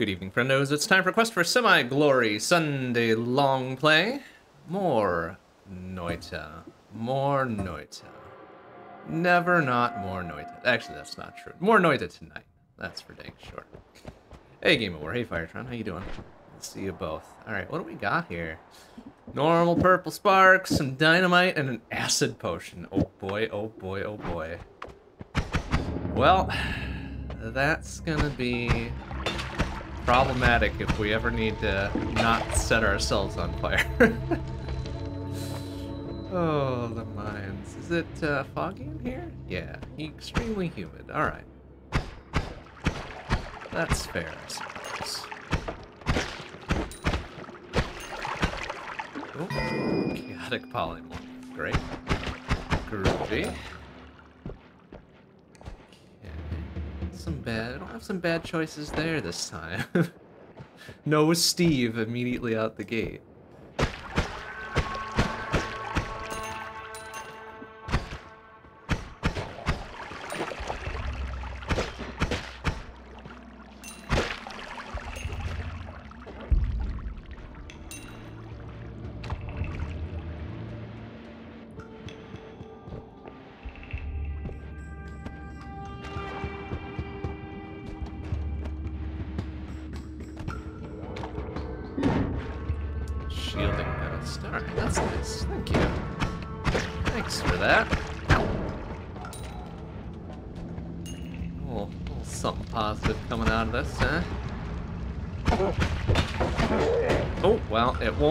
Good evening, friendos. It's time for Quest for Semi-Glory Sunday Long Play. More Noita. More Noita. Never not more Noita. Actually, that's not true. More Noita tonight. That's for dang sure. Hey, Game of War. Hey, Firetron. How you doing? Let's see you both. All right, what do we got here? Normal purple sparks, some dynamite, and an acid potion. Oh boy, oh boy, oh boy. Well, that's gonna be problematic if we ever need to not set ourselves on fire. oh, the mines. Is it uh, foggy in here? Yeah, extremely humid. All right. That's fair, I suppose. Chaotic polymorph. Great. Groovy. Okay. Some bad. I don't have some bad choices there this time. no Steve immediately out the gate.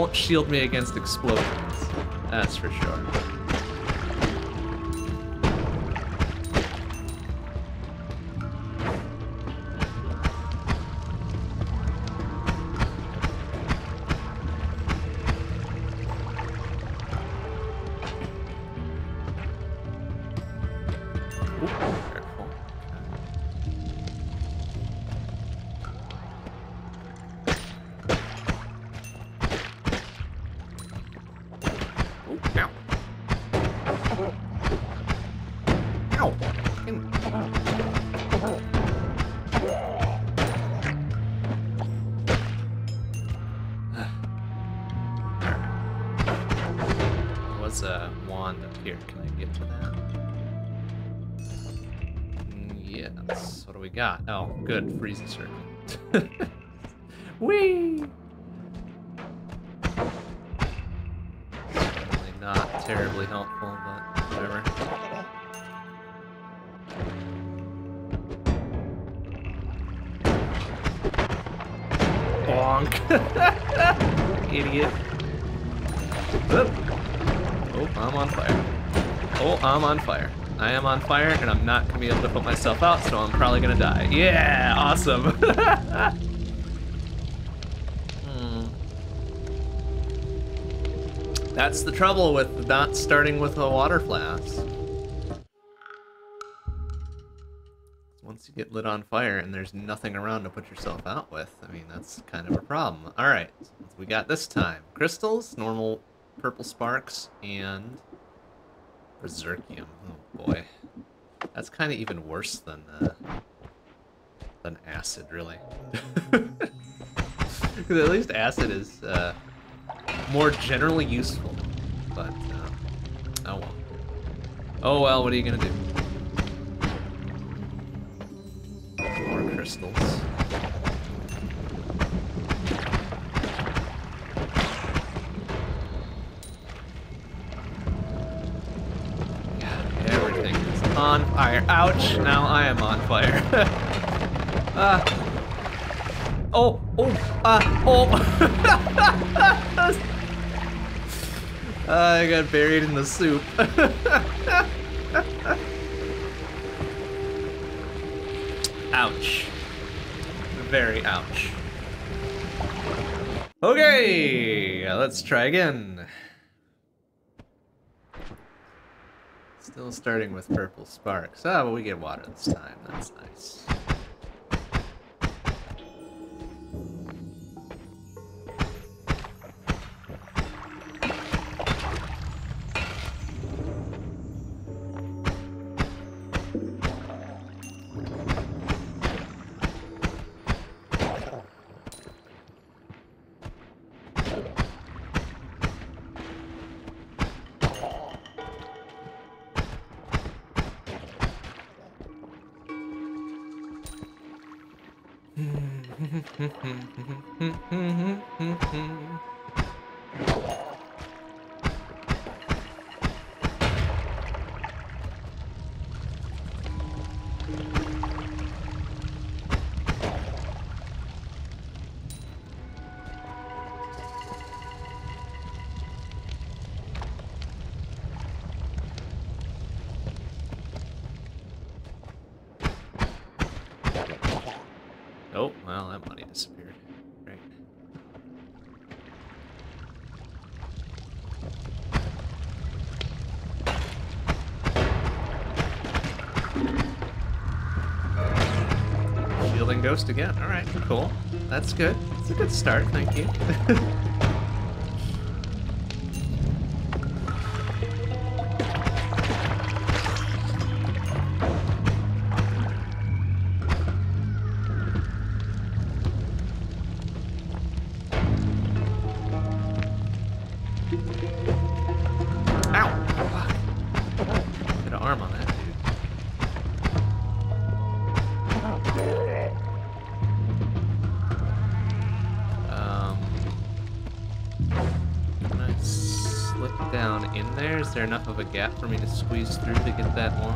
Well, shield me against explosions. That's for sure. Gonna be able to put myself out, so I'm probably gonna die. Yeah, awesome. Hmm. That's the trouble with not starting with a water flask. Once you get lit on fire and there's nothing around to put yourself out with, I mean, that's kind of a problem. All right, so we got this time? Crystals, normal purple sparks, and Berserkium. Oh boy, that's kind of even worse than uh, than acid, really. Because at least acid is uh, more generally useful. But uh, oh well. Oh well. What are you gonna do? More crystals. Fire. Ouch! Now I am on fire. Ah. Oh, oh, ah, oh. I got buried in the soup. ouch. Very ouch. Okay, let's try again. Starting with purple sparks. Ah, but we get water this time. That's nice. Again. All right, cool. That's good. It's a good start. Thank you. a gap for me to squeeze through to get that one?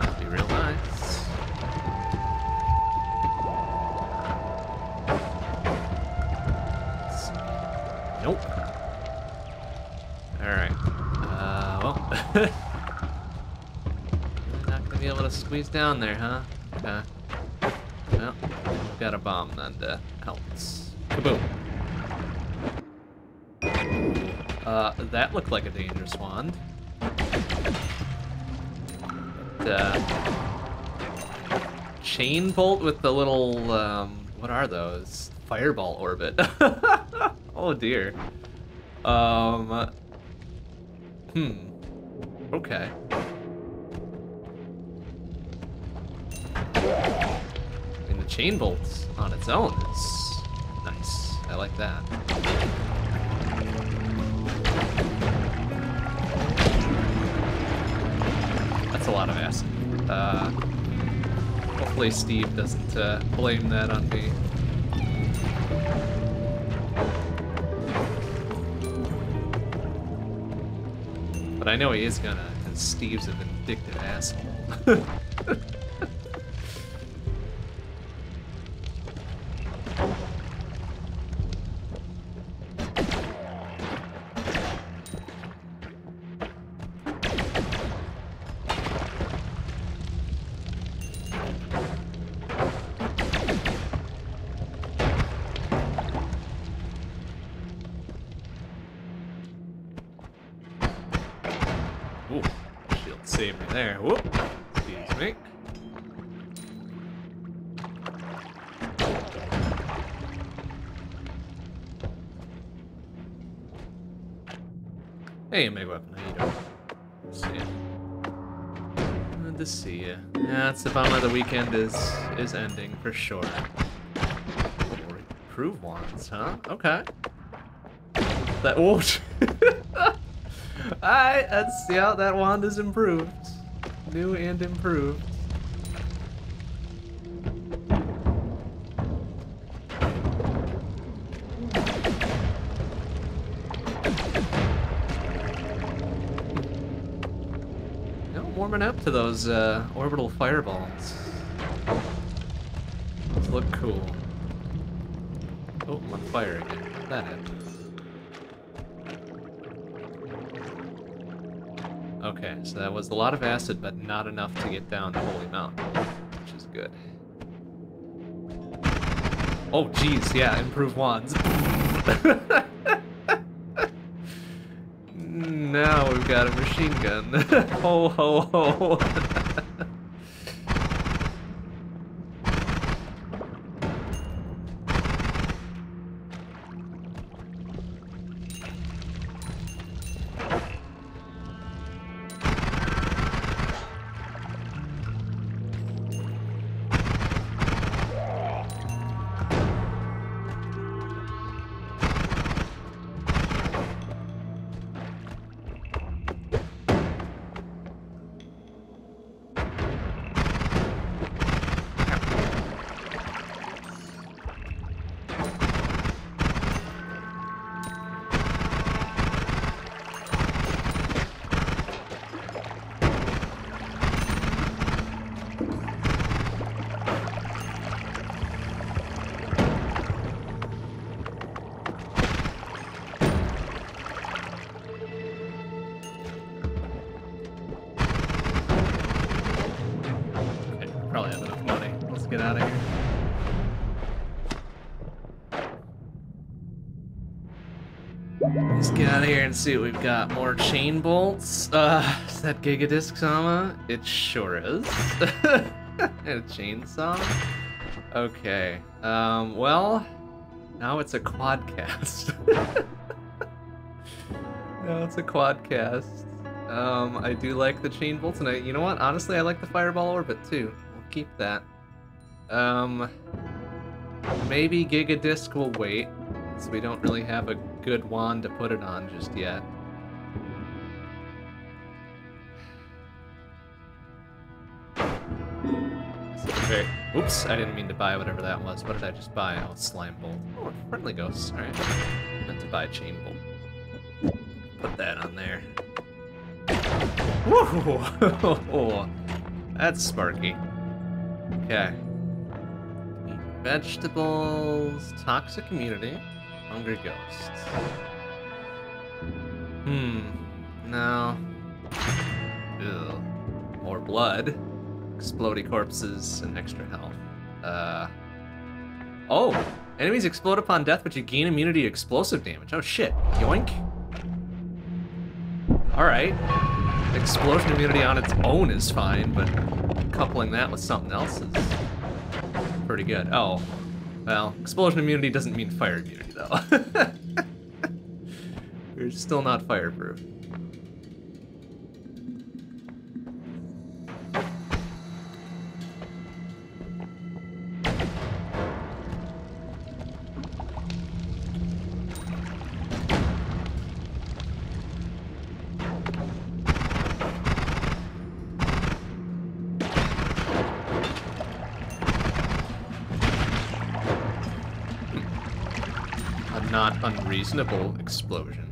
That'd be real nice. Nope. Alright. Uh, well. Not gonna be able to squeeze down there, huh? Okay. Well, got a bomb to help us. Kaboom. Uh, that looked like a dangerous wand. But, uh, chain bolt with the little, um, what are those? Fireball orbit. oh dear. Um, hmm. Okay. I mean, the chain bolt on its own is hopefully Steve doesn't uh, blame that on me. But I know he is gonna, because Steve's a vindictive asshole. weekend is is ending for sure. Improve wands, huh? Okay. That oh. Alright, see how that wand is improved. New and improved. Warming up to those uh, orbital fireballs. Fire again. That happen? Okay, so that was a lot of acid, but not enough to get down to Holy Mountain, which is good. Oh, geez, yeah, improve wands. now we've got a machine gun. ho, ho, ho. here and see what we've got. More chain bolts. Uh, is that Gigadisc Sama? It sure is. and a chainsaw? Okay. Um, well, now it's a quadcast. now it's a quadcast. Um, I do like the chain bolts, and I, you know what? Honestly, I like the fireball orbit too. We'll keep that. Um, maybe Gigadisc will wait, so we don't really have a good wand to put it on just yet. Okay. Oops, I didn't mean to buy whatever that was. What did I just buy? Oh, slime bolt. Oh, friendly ghosts. Alright. Meant to buy chain bolt. Put that on there. Whoa! That's sparky. Okay. Vegetables, toxic immunity, hungry ghosts. Hmm. No. Ew. More blood, explodey corpses, and extra health. Uh. Oh! Enemies explode upon death, but you gain immunity to explosive damage. Oh shit. Yoink. Alright. Explosion immunity on its own is fine, but coupling that with something else is pretty good. Oh, well, explosion immunity doesn't mean fire immunity, though. You're still not fireproof. Unreasonable explosion.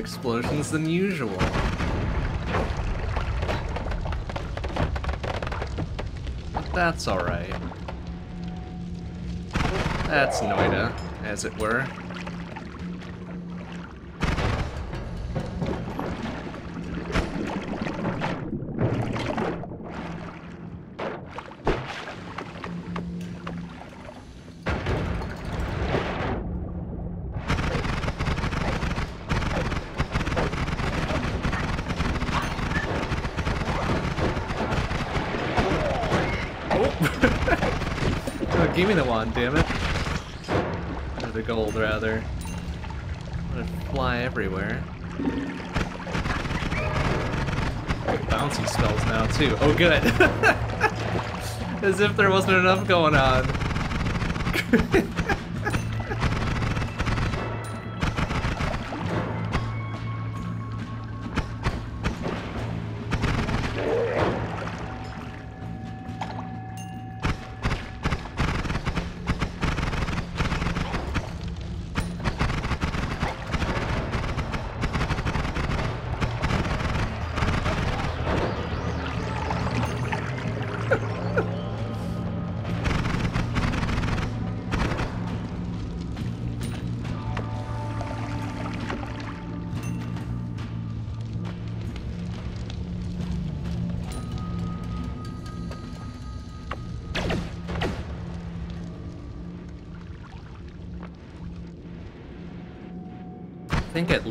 Explosions than usual. But that's alright. That's Noita, as it were. Damn it. Or the gold, rather. I'm gonna fly everywhere. Bouncy spells now, too. Oh, good. As if there wasn't enough going on.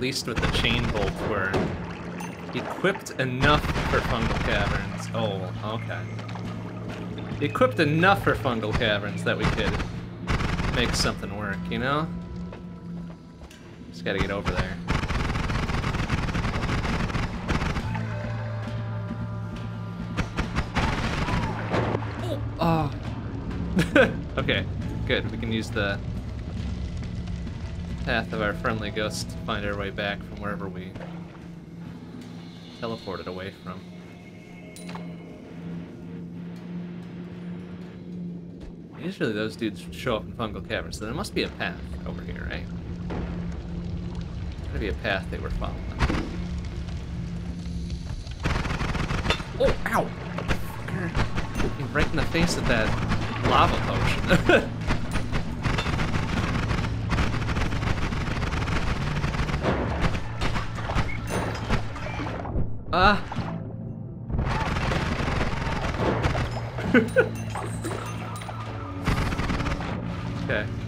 least with the chain bolt we're equipped enough for fungal caverns. Oh, okay. Equipped enough for fungal caverns that we could make something work, you know? Just gotta get over there. Oh. okay, good. We can use the path of our friendly ghost to find our way back from wherever we teleported away from. Usually those dudes show up in fungal caverns, so there must be a path over here, right? Gotta be a path they were following. Oh, ow! Right in the face of that lava potion. Ah! okay.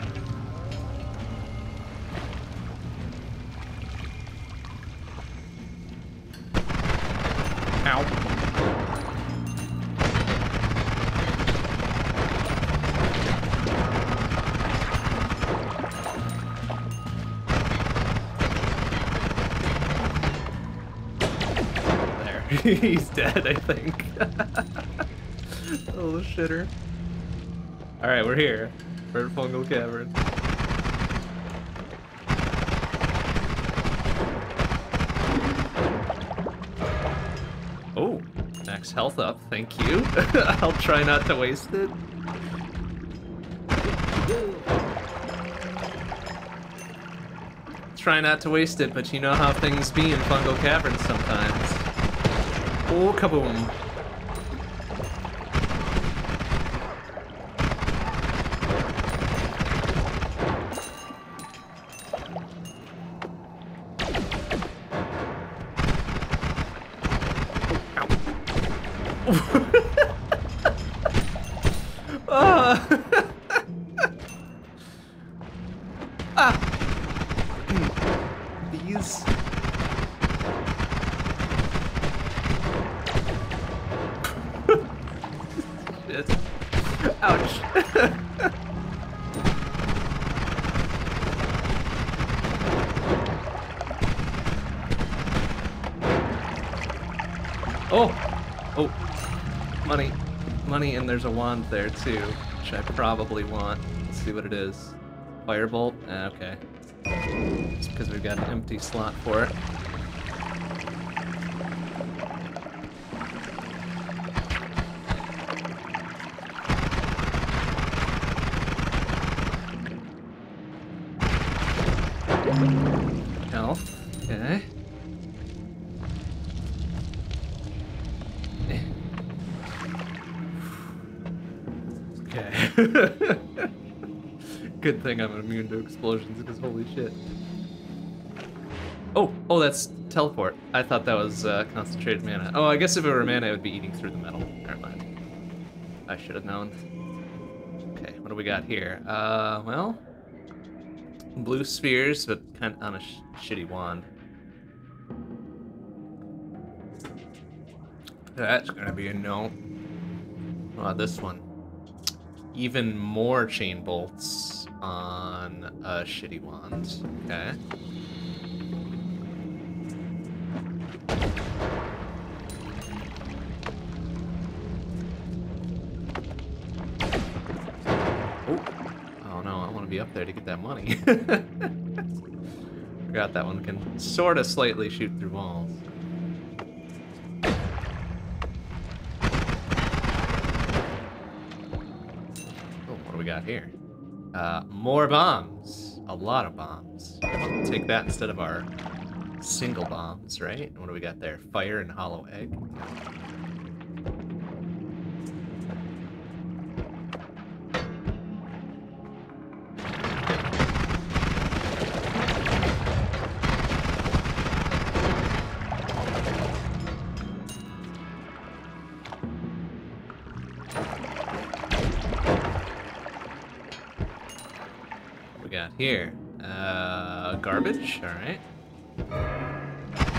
He's dead, I think. oh, shitter. Alright, we're here. At Fungal Cavern. Oh, max health up, thank you. I'll try not to waste it. Try not to waste it, but you know how things be in Fungal Caverns sometimes. Oh, kaboom. There's a wand there too, which I probably want. Let's see what it is. Firebolt? Ah, okay. It's because we've got an empty slot for it. Good thing I'm immune to explosions because holy shit. Oh, oh, that's teleport. I thought that was uh, concentrated mana. Oh, I guess if it were mana, it would be eating through the metal. Never mind. I should have known. Okay, what do we got here? Uh, well, blue spheres, but kind of on a sh shitty wand. That's gonna be a no. About this one? Even more chain bolts on a shitty wand. Okay. Oh. Oh no, I want to be up there to get that money. Forgot that one can sort of slightly shoot through walls. Oh, what do we got here? Uh, more bombs. A lot of bombs. Take that instead of our single bombs, right? What do we got there? Fire and hollow egg. Here? Uh, garbage. All right.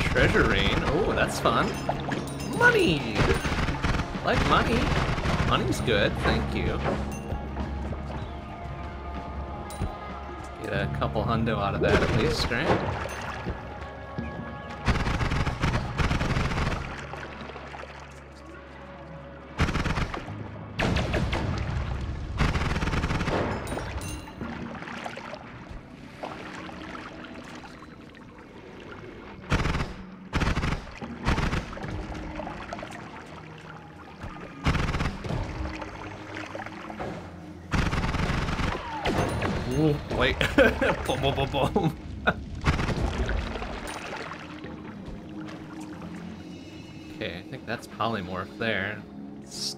Treasure rain. Oh, that's fun. Money. Like money. Money's good. Thank you. Get a couple hundo out of that at least, right?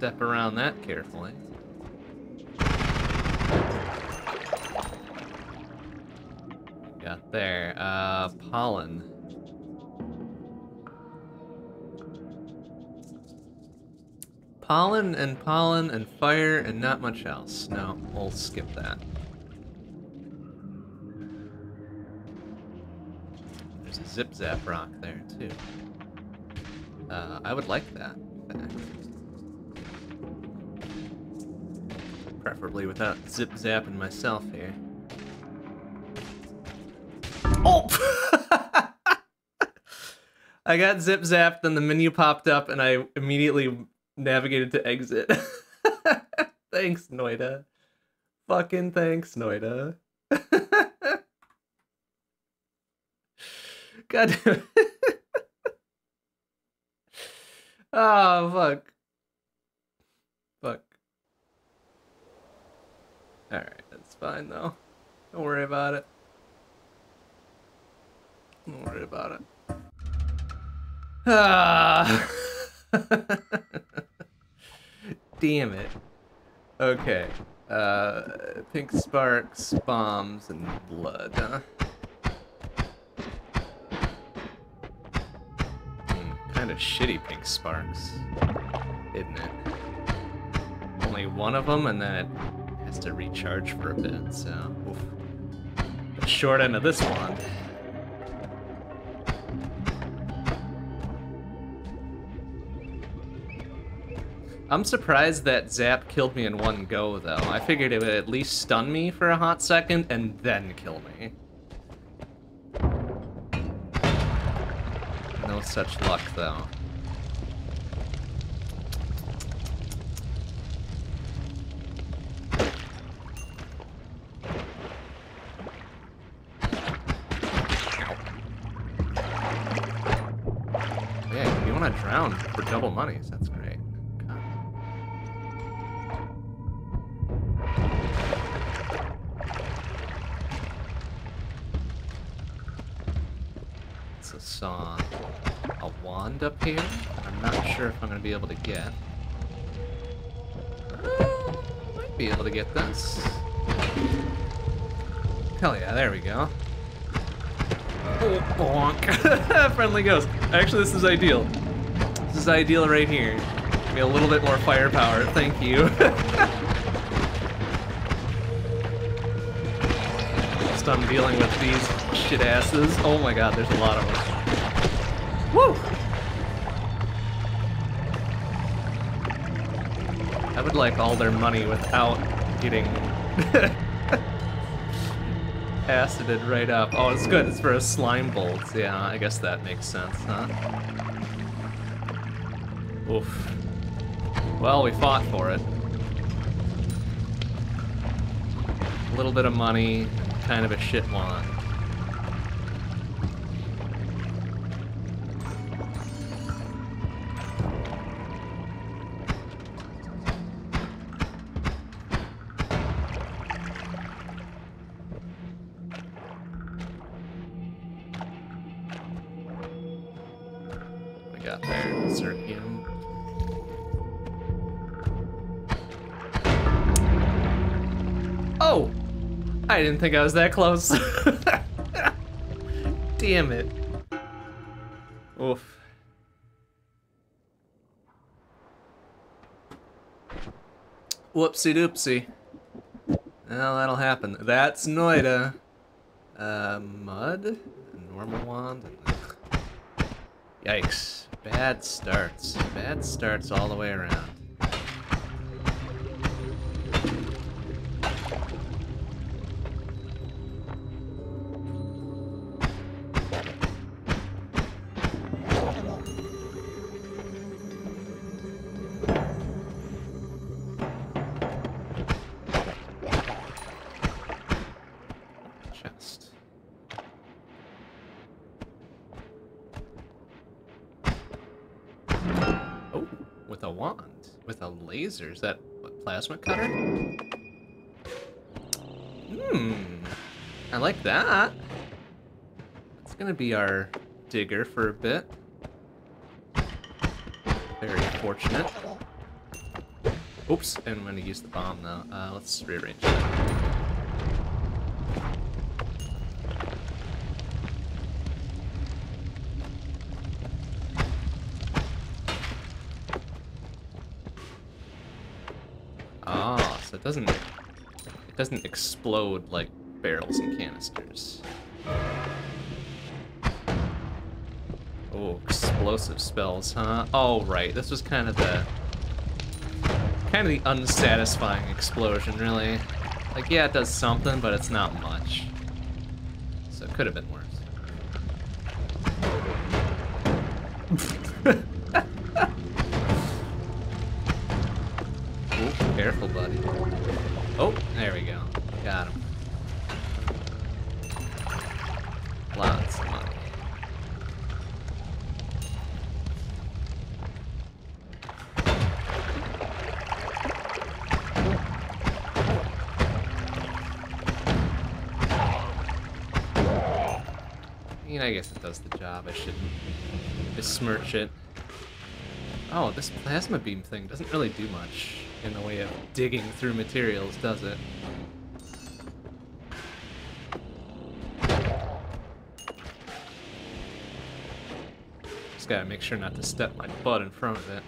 Step around that carefully. Got there. Uh, pollen. Pollen and pollen and fire and not much else. No, we'll skip that. There's a zip zap rock there too. Uh, I would like that. Preferably without zip zapping myself here. Oh! I got zip zapped, then the menu popped up, and I immediately navigated to exit. thanks, Noita. Fucking thanks, Noita. God damn it. oh. Fuck. Alright, that's fine, though. Don't worry about it. Don't worry about it. Ah. Damn it. Okay. Uh, pink sparks, bombs, and blood, huh? kind of shitty pink sparks, isn't it? Only one of them, and then has to recharge for a bit, so... Oof. The short end of this one. I'm surprised that Zap killed me in one go, though. I figured it would at least stun me for a hot second and then kill me. No such luck, though. 20s. That's great. it's a saw a wand up here. I'm not sure if I'm going to be able to get. Uh, might be able to get this. Hell yeah, there we go. Oh, bonk. Friendly ghost. Actually, this is ideal. Is ideal right here. Give me a little bit more firepower. Thank you. Just I'm dealing with these shit asses. Oh my god, there's a lot of them. Woo! I would like all their money without getting acided right up. Oh, it's good. It's for a slime bolt. Yeah, I guess that makes sense, huh? Oof. Well, we fought for it. A little bit of money, kind of a shit wand. Didn't think I was that close. Damn it. Oof. Whoopsie doopsie. Well, that'll happen. That's Noita. Uh, mud? Normal wand? Yikes. Bad starts. Bad starts all the way around. Is that what, plasma cutter? Hmm. I like that. It's gonna be our digger for a bit. Very fortunate. Oops, and I'm gonna use the bomb though. Uh, let's rearrange it. Ah, so it doesn't it doesn't explode like barrels and canisters. Oh, explosive spells, huh? Oh, right. This was kind of the kind of the unsatisfying explosion, really. Like, yeah, it does something, but it's not much. So it could have been worse. Careful, buddy. Oh, there we go. Got him. Lots of money. I mean, I guess it does the job. I shouldn't besmirch it. Oh, this plasma beam thing doesn't really do much in the way of digging through materials, does it? Just gotta make sure not to step my butt in front of it.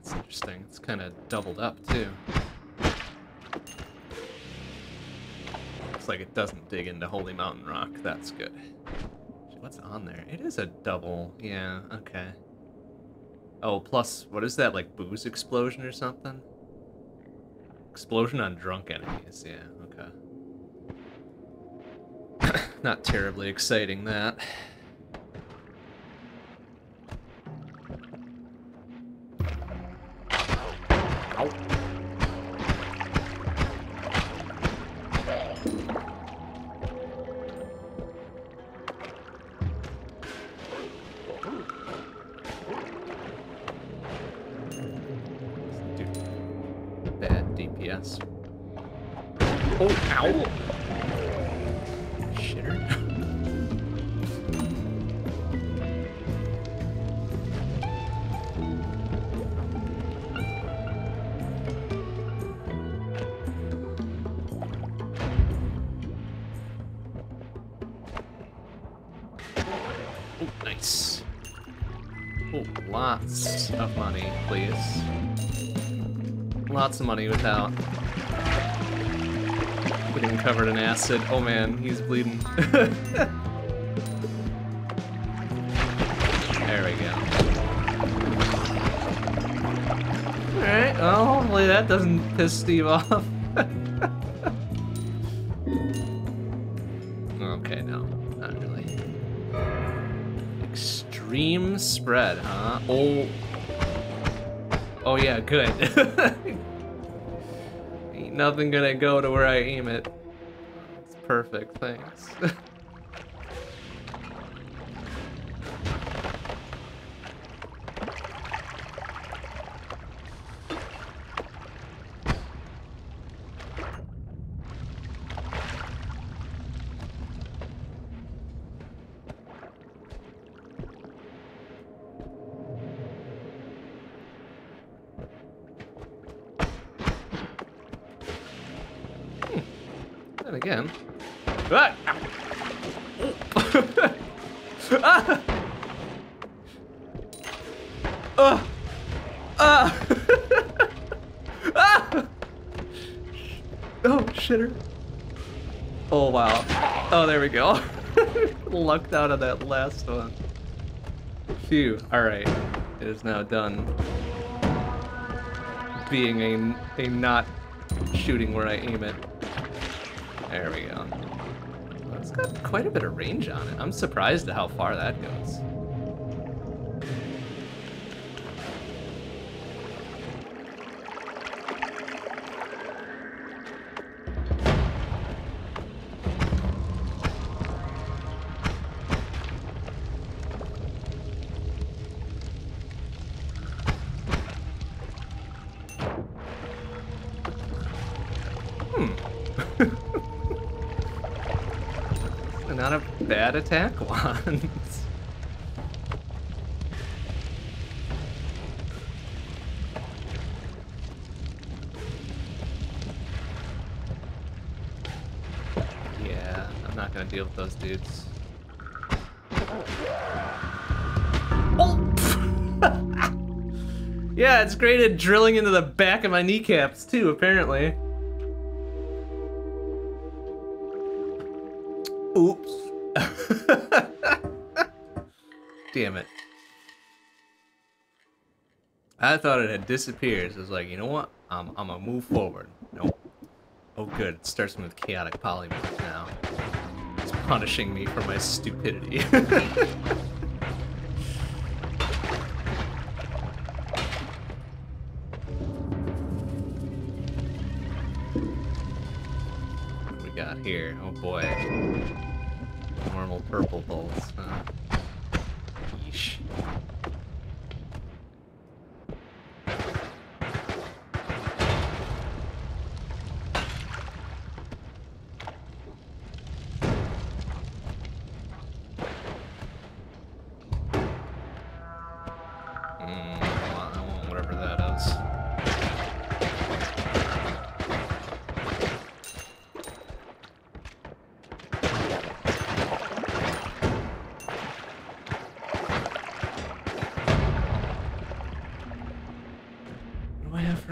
It's interesting. It's kind of doubled up, too. Looks like it doesn't dig into Holy Mountain Rock. That's good. What's on there? It is a double. Yeah, okay. Oh, plus, what is that, like booze explosion or something? Explosion on drunk enemies, yeah, okay. Not terribly exciting, that. Ow. Ow! Shitter. Oh, nice. Oh, lots of money, please. Lots of money without covered in acid. Oh man, he's bleeding. there we go. Alright, well, hopefully that doesn't piss Steve off. okay, no, not really. Extreme spread, huh? Oh. Oh yeah, good. Ain't nothing gonna go to where I aim it. Perfect, out of that last one. Phew. Alright. It is now done. Being a, a not shooting where I aim it. There we go. It's got quite a bit of range on it. I'm surprised at how far that goes. Bad attack wand. yeah, I'm not gonna deal with those dudes. Yeah, it's great at drilling into the back of my kneecaps too, apparently. I thought it had disappeared. So I was like, you know what? I'm, I'm gonna move forward. Nope. Oh good, it starts with chaotic polymorph now. It's punishing me for my stupidity. what we got here? Oh boy. Normal purple bolts.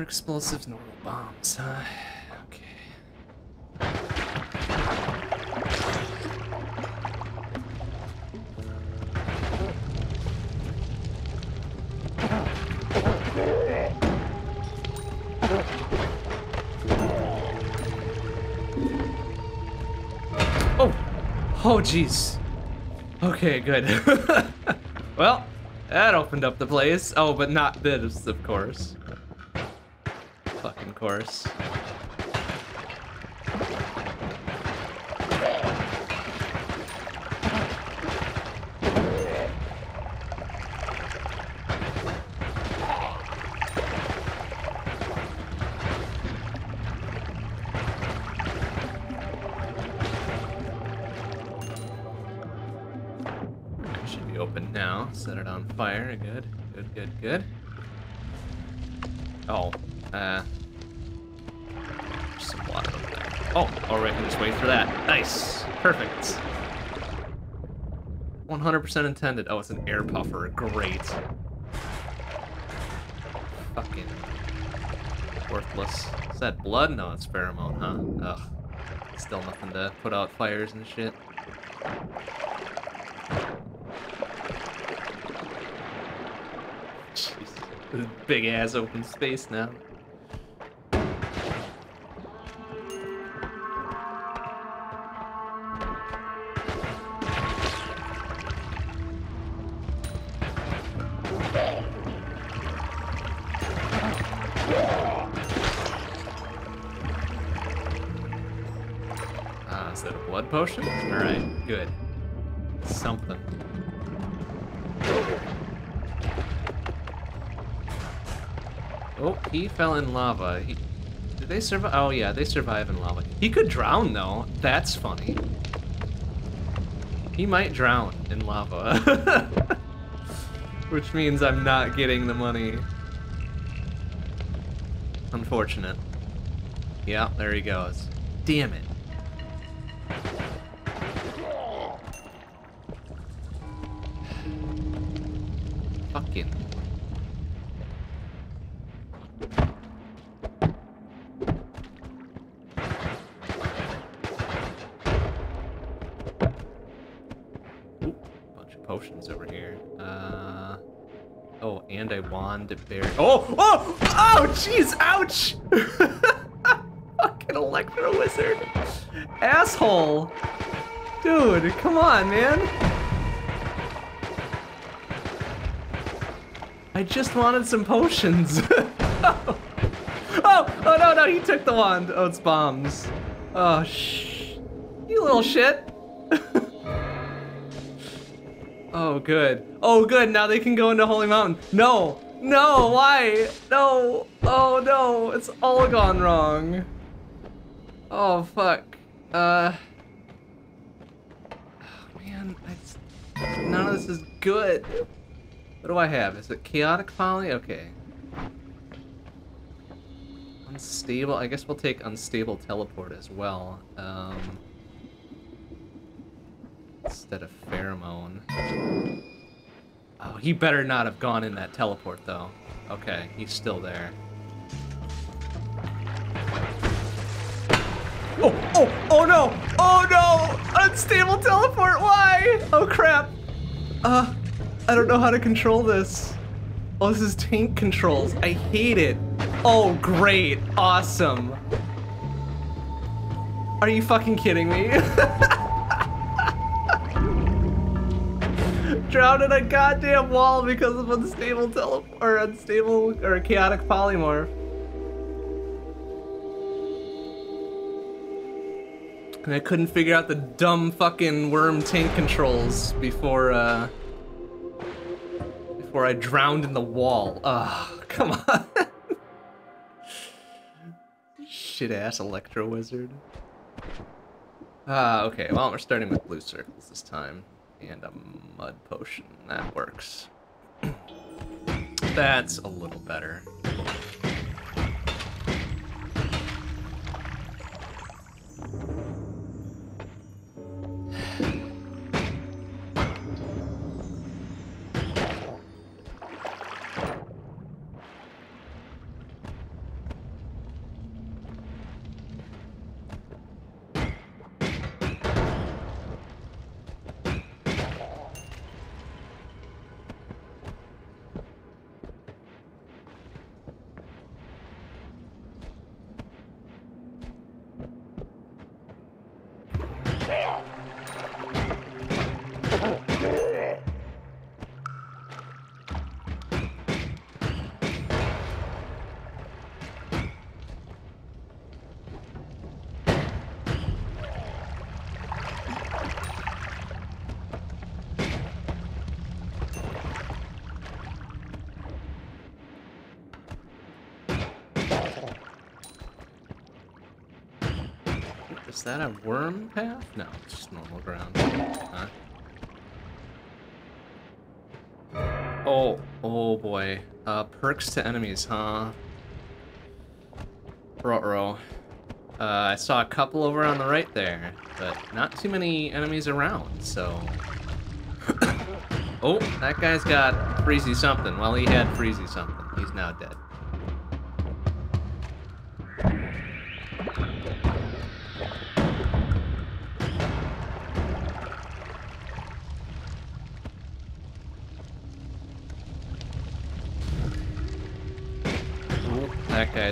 For explosives? Normal bombs, huh? Oh! Oh, jeez. Okay, good. well, that opened up the place. Oh, but not this, of course. Course. Should be open now. Set it on fire. Good, good, good, good. Perfect. 100% intended. Oh, it's an air puffer. Great. Fucking worthless. Is that blood? No, it's pheromone, huh? Ugh. Still nothing to put out fires and shit. Jeez. Big ass open space now. He fell in lava. He, did they survive? Oh yeah, they survive in lava. He could drown though. That's funny. He might drown in lava. Which means I'm not getting the money. Unfortunate. Yeah, there he goes. Damn it. Bear. Oh! Oh! Oh! Jeez! Ouch! Fucking electro wizard. Asshole! Dude, come on, man. I just wanted some potions. oh, oh no, no, he took the wand. Oh, it's bombs. Oh, shh. You little shit. oh, good. Oh, good. Now they can go into Holy Mountain. No, no, why? No. Oh, no. It's all gone wrong. Oh, fuck. Uh. Oh, Man, I, none of this is good. What do I have? Is it chaotic poly? Okay. Unstable. I guess we'll take unstable teleport as well. Um, instead of pheromone. Oh, he better not have gone in that teleport though. Okay, he's still there. Oh, oh, oh no! Oh no! Unstable teleport, why? Oh crap. Uh, I don't know how to control this. Oh, this is tank controls. I hate it. Oh, great. Awesome. Are you fucking kidding me? Drowned in a goddamn wall because of unstable teleport or unstable or chaotic polymorph. And I couldn't figure out the dumb fucking worm tank controls before uh before I drowned in the wall. Ugh, come on. Shit ass Electro Wizard. Ah, okay, well, we're starting with blue circles this time. And a mud potion. That works. That's a little better. Is that a worm path? No, it's just normal ground. Huh? Oh, oh boy. Uh, perks to enemies, huh? Ruh-roh. Uh, I saw a couple over on the right there, but not too many enemies around, so... oh, that guy's got freezy something. Well, he had freezy something. He's now dead.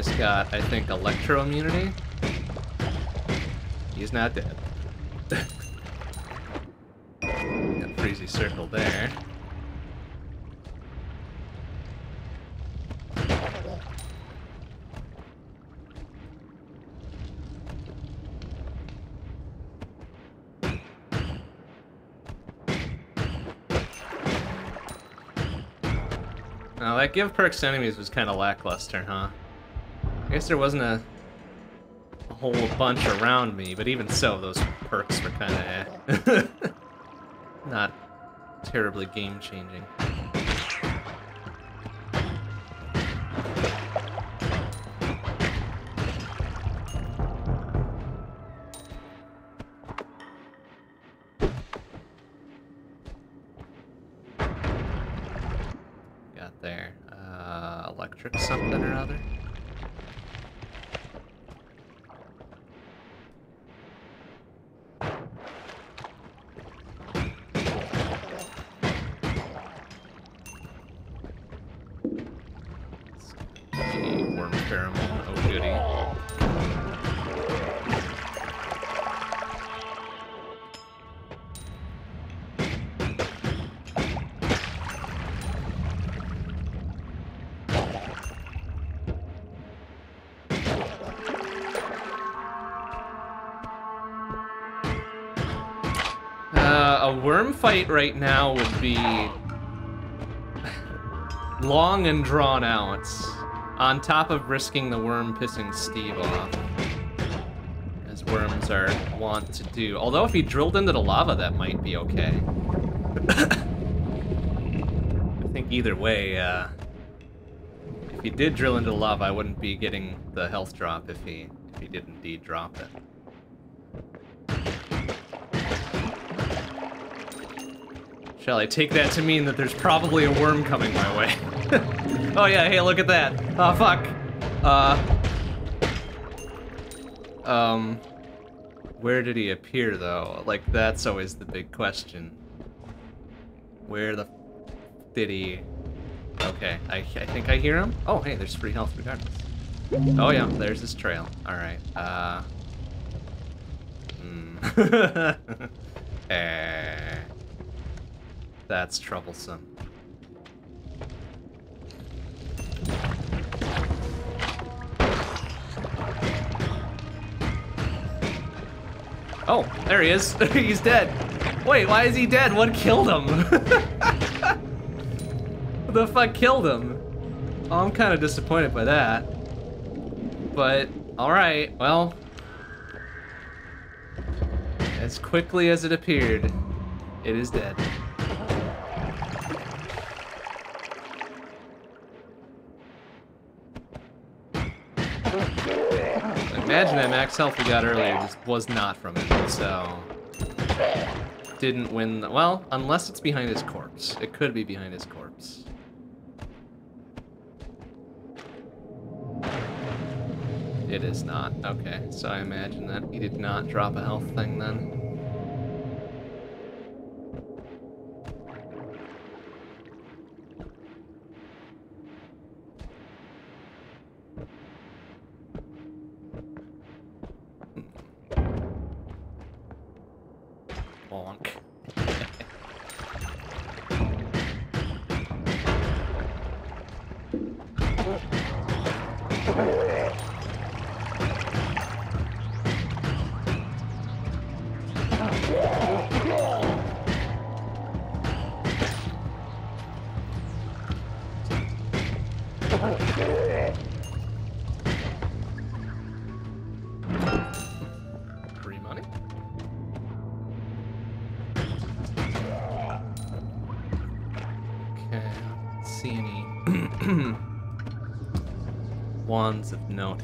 Guy's got, I think, electro immunity. He's not dead. got freezy circle there. Now that give perks to enemies was kind of lackluster, huh? I guess there wasn't a, a whole bunch around me, but even so, those perks were kind of eh. not terribly game-changing. Got there. Uh, electric something or other. Worm fight right now would be long and drawn out, on top of risking the worm pissing Steve off. As worms are wont to do. Although if he drilled into the lava, that might be okay. I think either way, uh, if he did drill into the lava, I wouldn't be getting the health drop if he if he did indeed drop it. Shall I take that to mean that there's probably a worm coming my way? oh yeah, hey, look at that. Oh, fuck. Uh... Um... Where did he appear, though? Like, that's always the big question. Where the did he... Okay, I, I think I hear him. Oh, hey, there's free health regardless. Oh, yeah, there's his trail. Alright, uh... Hmm. eh... That's troublesome. Oh, there he is. He's dead. Wait, why is he dead? What killed him? the fuck killed him? Oh, I'm kind of disappointed by that. But, alright, well. As quickly as it appeared, it is dead. Imagine that max health we got earlier just was not from it, so... Didn't win the, Well, unless it's behind his corpse. It could be behind his corpse. It is not. Okay, so I imagine that he did not drop a health thing then.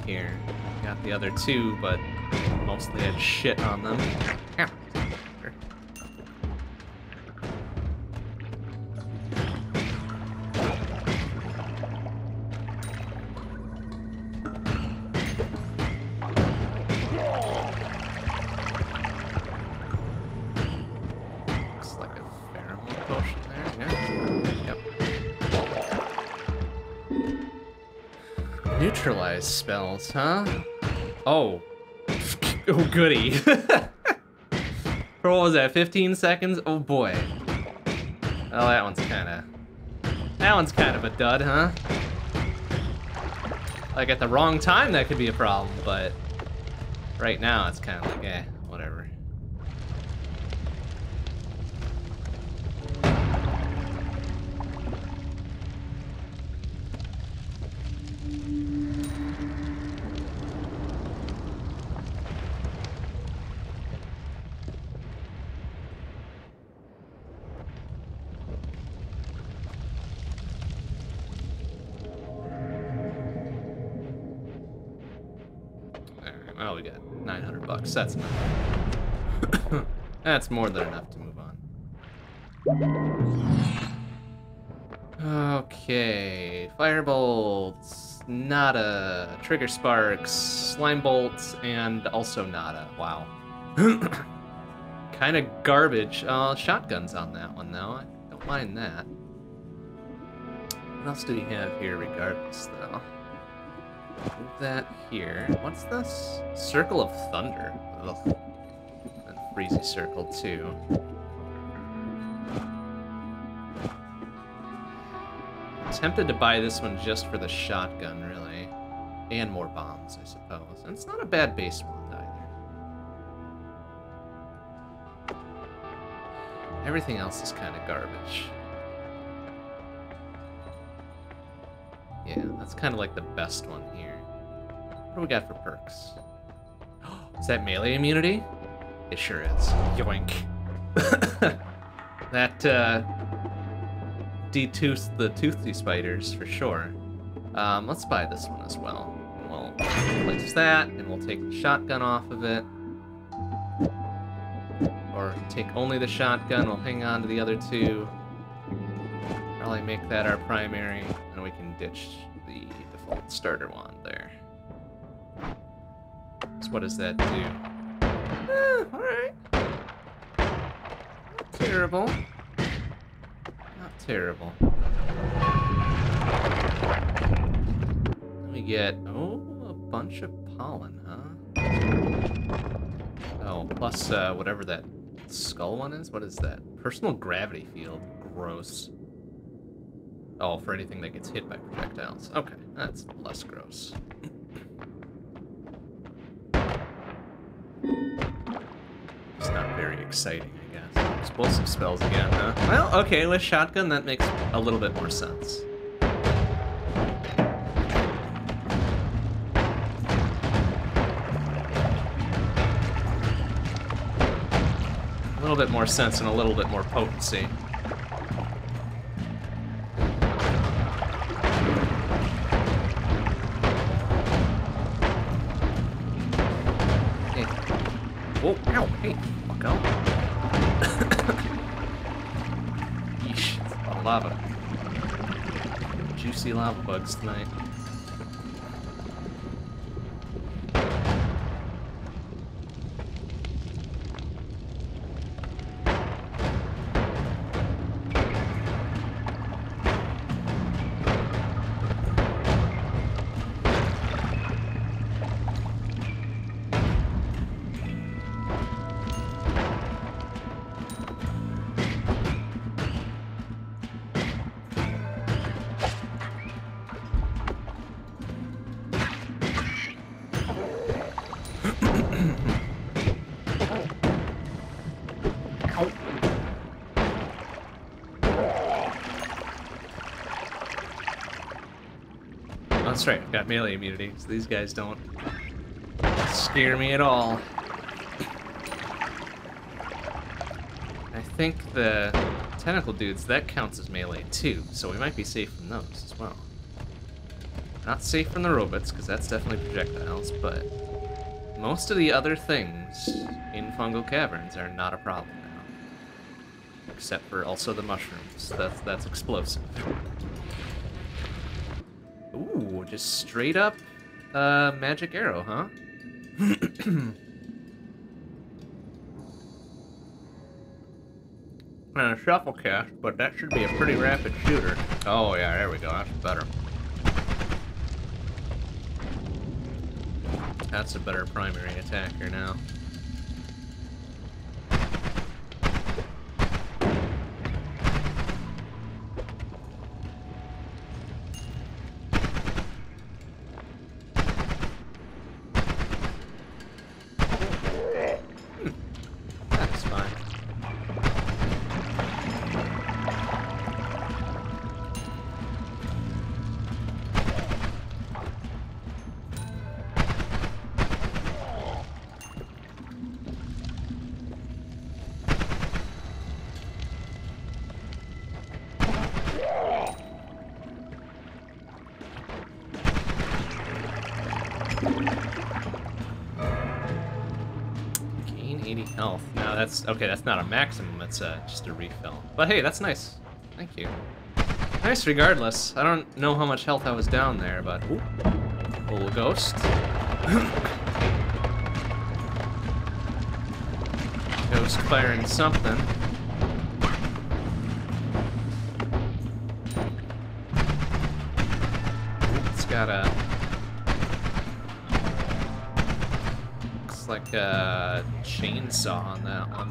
Here. Got the other two, but mostly had shit on them. Spells, huh? Oh. oh, goody. For what was that, 15 seconds? Oh, boy. Oh, that one's kind of... That one's kind of a dud, huh? Like, at the wrong time, that could be a problem, but... Right now, it's kind of like, eh. That's enough. that's more than enough to move on. Okay, firebolts, nada, trigger sparks, slime bolts, and also nada. Wow. kind of garbage. Uh, shotguns on that one though. I don't mind that. What else do we have here regardless though? That here. What's this? Circle of Thunder. Ugh. And Freezy Circle, too. Tempted to buy this one just for the shotgun, really. And more bombs, I suppose. And it's not a bad base one, either. Everything else is kind of garbage. Yeah, that's kind of like the best one here. What do we got for perks? Is that melee immunity? It sure is. Yoink. that uh, detooth the toothy spiders for sure. Um, let's buy this one as well. We'll place that, and we'll take the shotgun off of it. Or take only the shotgun, we'll hang on to the other two. Probably make that our primary, and we can ditch the default starter wand there. So what does that do? Eh, alright. Not terrible. Not terrible. Let me get, oh, a bunch of pollen, huh? Oh, plus uh, whatever that skull one is? What is that? Personal gravity field. Gross. Oh, for anything that gets hit by projectiles. Okay, that's less gross. It's not very exciting, I guess. Explosive spells again, huh? Well, okay, with shotgun, that makes a little bit more sense. A little bit more sense and a little bit more potency. Ow, hey, fuck. Yeesh, it's a lot of lava. Juicy lava bugs tonight. Oh, that's right, I've got melee immunity, so these guys don't scare me at all. I think the tentacle dudes, that counts as melee too, so we might be safe from those as well. Not safe from the robots, because that's definitely projectiles, but most of the other things in fungal caverns are not a problem now. Except for also the mushrooms. That's that's explosive. Ooh, just straight up uh, magic arrow, huh? and a shuffle cast, but that should be a pretty rapid shooter. Oh yeah, there we go. That's better. That's a better primary attacker now. Okay. That's not a maximum. That's uh, just a refill. But hey, that's nice. Thank you. Nice, regardless. I don't know how much health I was down there, but ooh, little ghost. ghost firing something. It's got a Looks like a chainsaw that one.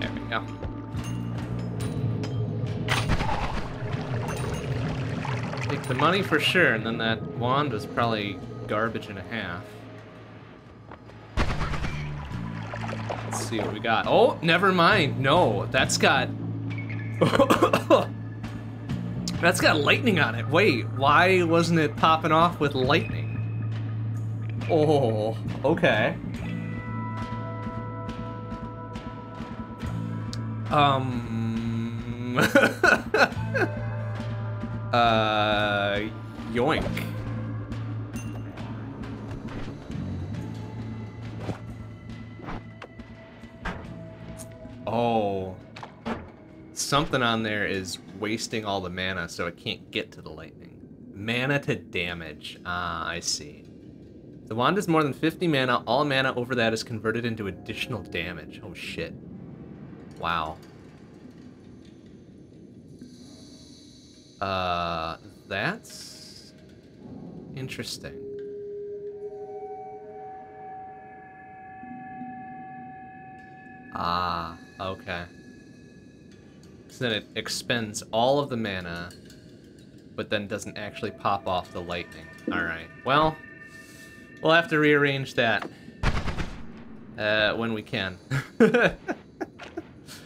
There we go. Take the money for sure, and then that wand was probably garbage and a half. Let's see what we got. Oh, never mind. No, that's got That's got lightning on it. Wait, why wasn't it popping off with lightning? Oh, okay. Um. uh. Yoink. Oh. Something on there is wasting all the mana so it can't get to the lightning. Mana to damage. Ah, I see. The wand is more than 50 mana. All mana over that is converted into additional damage. Oh, shit. Wow. Uh, that's interesting. Ah, okay. So then it expends all of the mana, but then doesn't actually pop off the lightning. Alright, well, we'll have to rearrange that uh, when we can.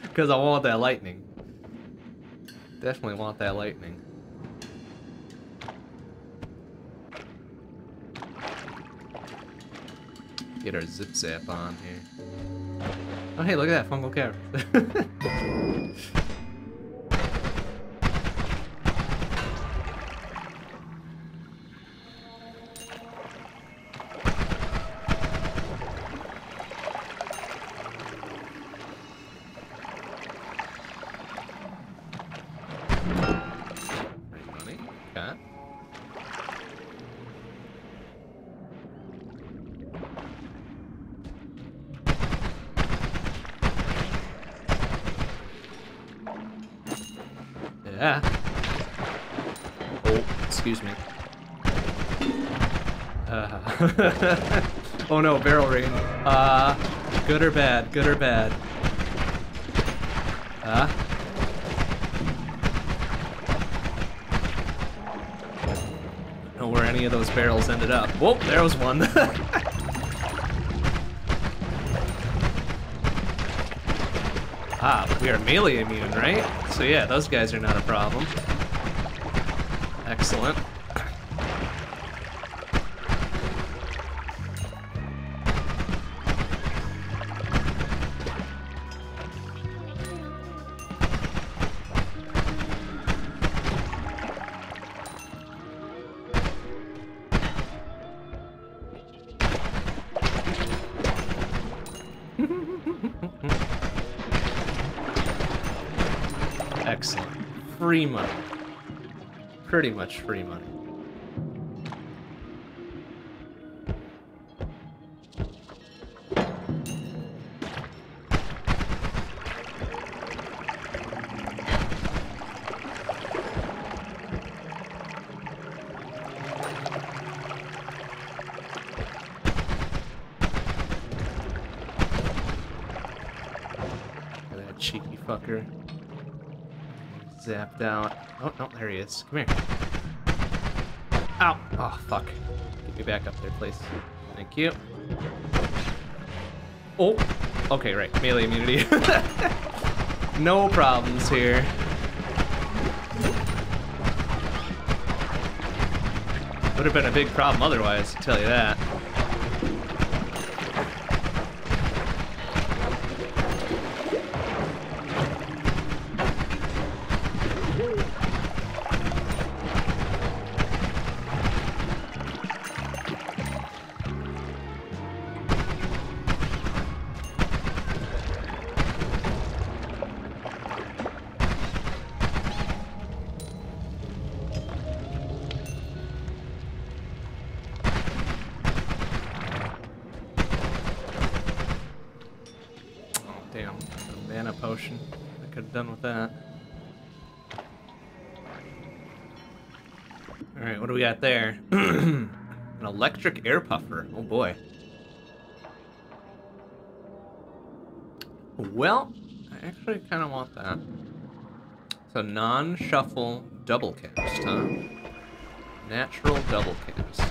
Because I want that lightning. Definitely want that lightning. Get our zip zap on here. Oh hey, look at that fungal character. good or bad? Good or bad? Huh? Know where any of those barrels ended up. Whoa, there was one. ah, we are melee immune, right? So yeah, those guys are not a problem. Excellent. Free money. Pretty much free money. Zapped out. Oh, no, there he is. Come here. Ow! Oh, fuck. Get me back up there, please. Thank you. Oh! Okay, right. Melee immunity. no problems here. Would have been a big problem otherwise, tell you that. Electric air puffer. Oh boy. Well, I actually kind of want that. So non-shuffle double cast, huh? Natural double cast.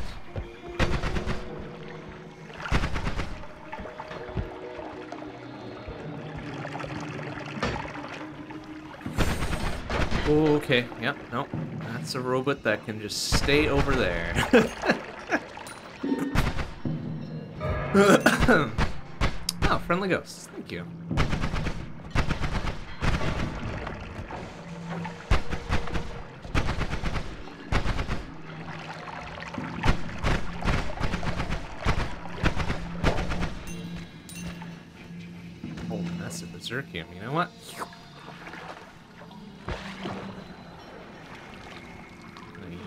Okay, yep, nope. That's a robot that can just stay over there. oh, friendly ghosts. Thank you. Oh, that's a berserkium. You know what?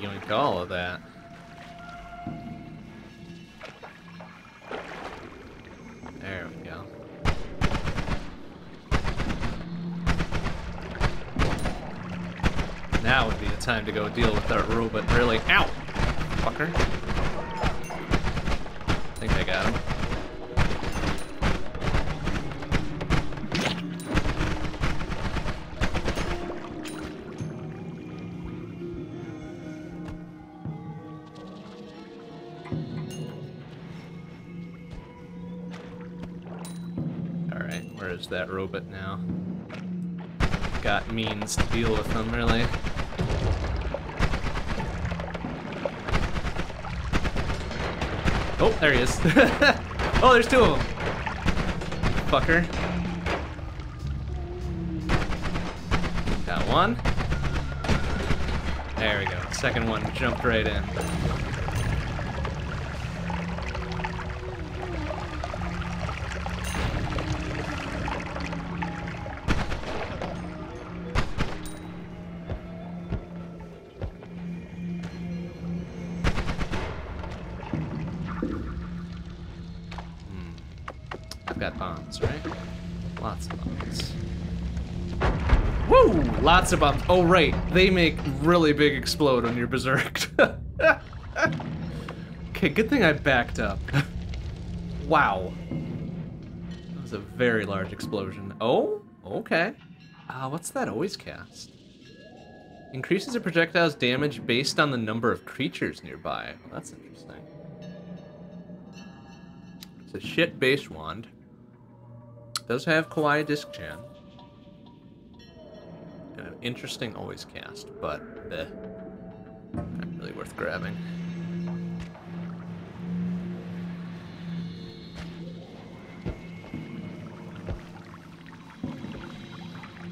Yoink all of that. To go deal with that robot, really. Ow! Fucker. I think I got him. Alright, where is that robot now? Got means to deal with them, really. There he is. oh, there's two of them. Fucker. Got one. There we go. Second one jumped right in. Bombs. Oh, right. They make really big explode on your berserk. okay, good thing I backed up. wow. That was a very large explosion. Oh, okay. Uh, what's that always cast? Increases a projectile's damage based on the number of creatures nearby. Well, that's interesting. It's a shit-based wand. Does have Kawaii Disc Chan. And an interesting always cast, but eh, not really worth grabbing.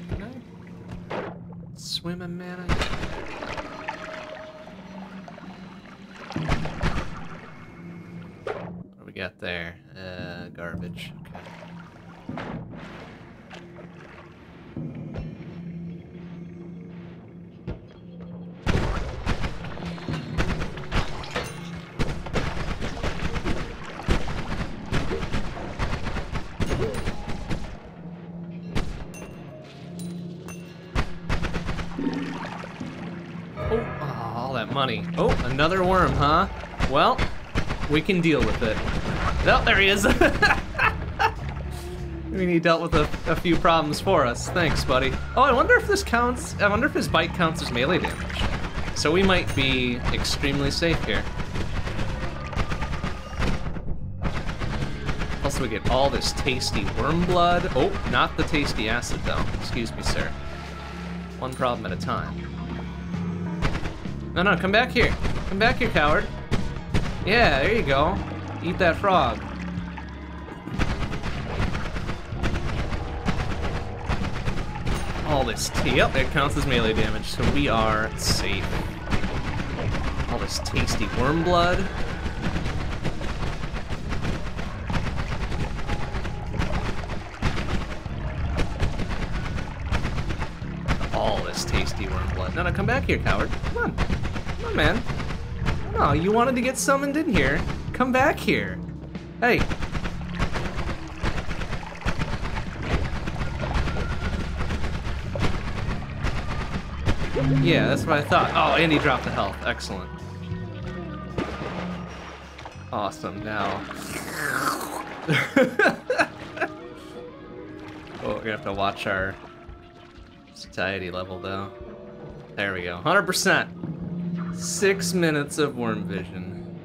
Can I swim in mana? Money. Oh, another worm, huh? Well, we can deal with it. Oh, there he is. I mean, he dealt with a, a few problems for us. Thanks, buddy. Oh, I wonder if this counts. I wonder if his bite counts as melee damage. So we might be extremely safe here. Also, we get all this tasty worm blood. Oh, not the tasty acid, though. Excuse me, sir. One problem at a time. No, no, come back here. Come back here, coward. Yeah, there you go. Eat that frog. All this tea. Yep, it counts as melee damage, so we are safe. All this tasty worm blood. No, no, come back here, coward. Come on. Come on, man. No, you wanted to get summoned in here. Come back here. Hey. Yeah, that's what I thought. Oh, and he dropped the health. Excellent. Awesome. Now. oh, we're gonna have to watch our satiety level, though. There we go. 100%. Six minutes of worm vision.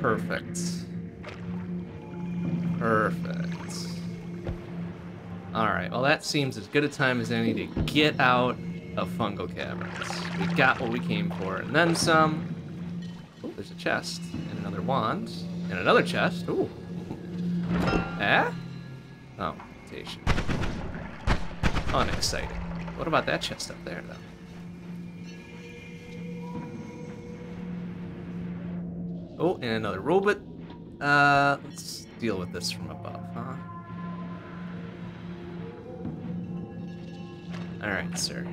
Perfect. Perfect. Alright, well that seems as good a time as any to get out of Fungal Caverns. We got what we came for, and then some. Oh, there's a chest, and another wand, and another chest. Ooh. Eh? Oh, mutation. Unexciting. What about that chest up there, though? Oh, and another robot. Uh, let's deal with this from above, huh? Alright, sir.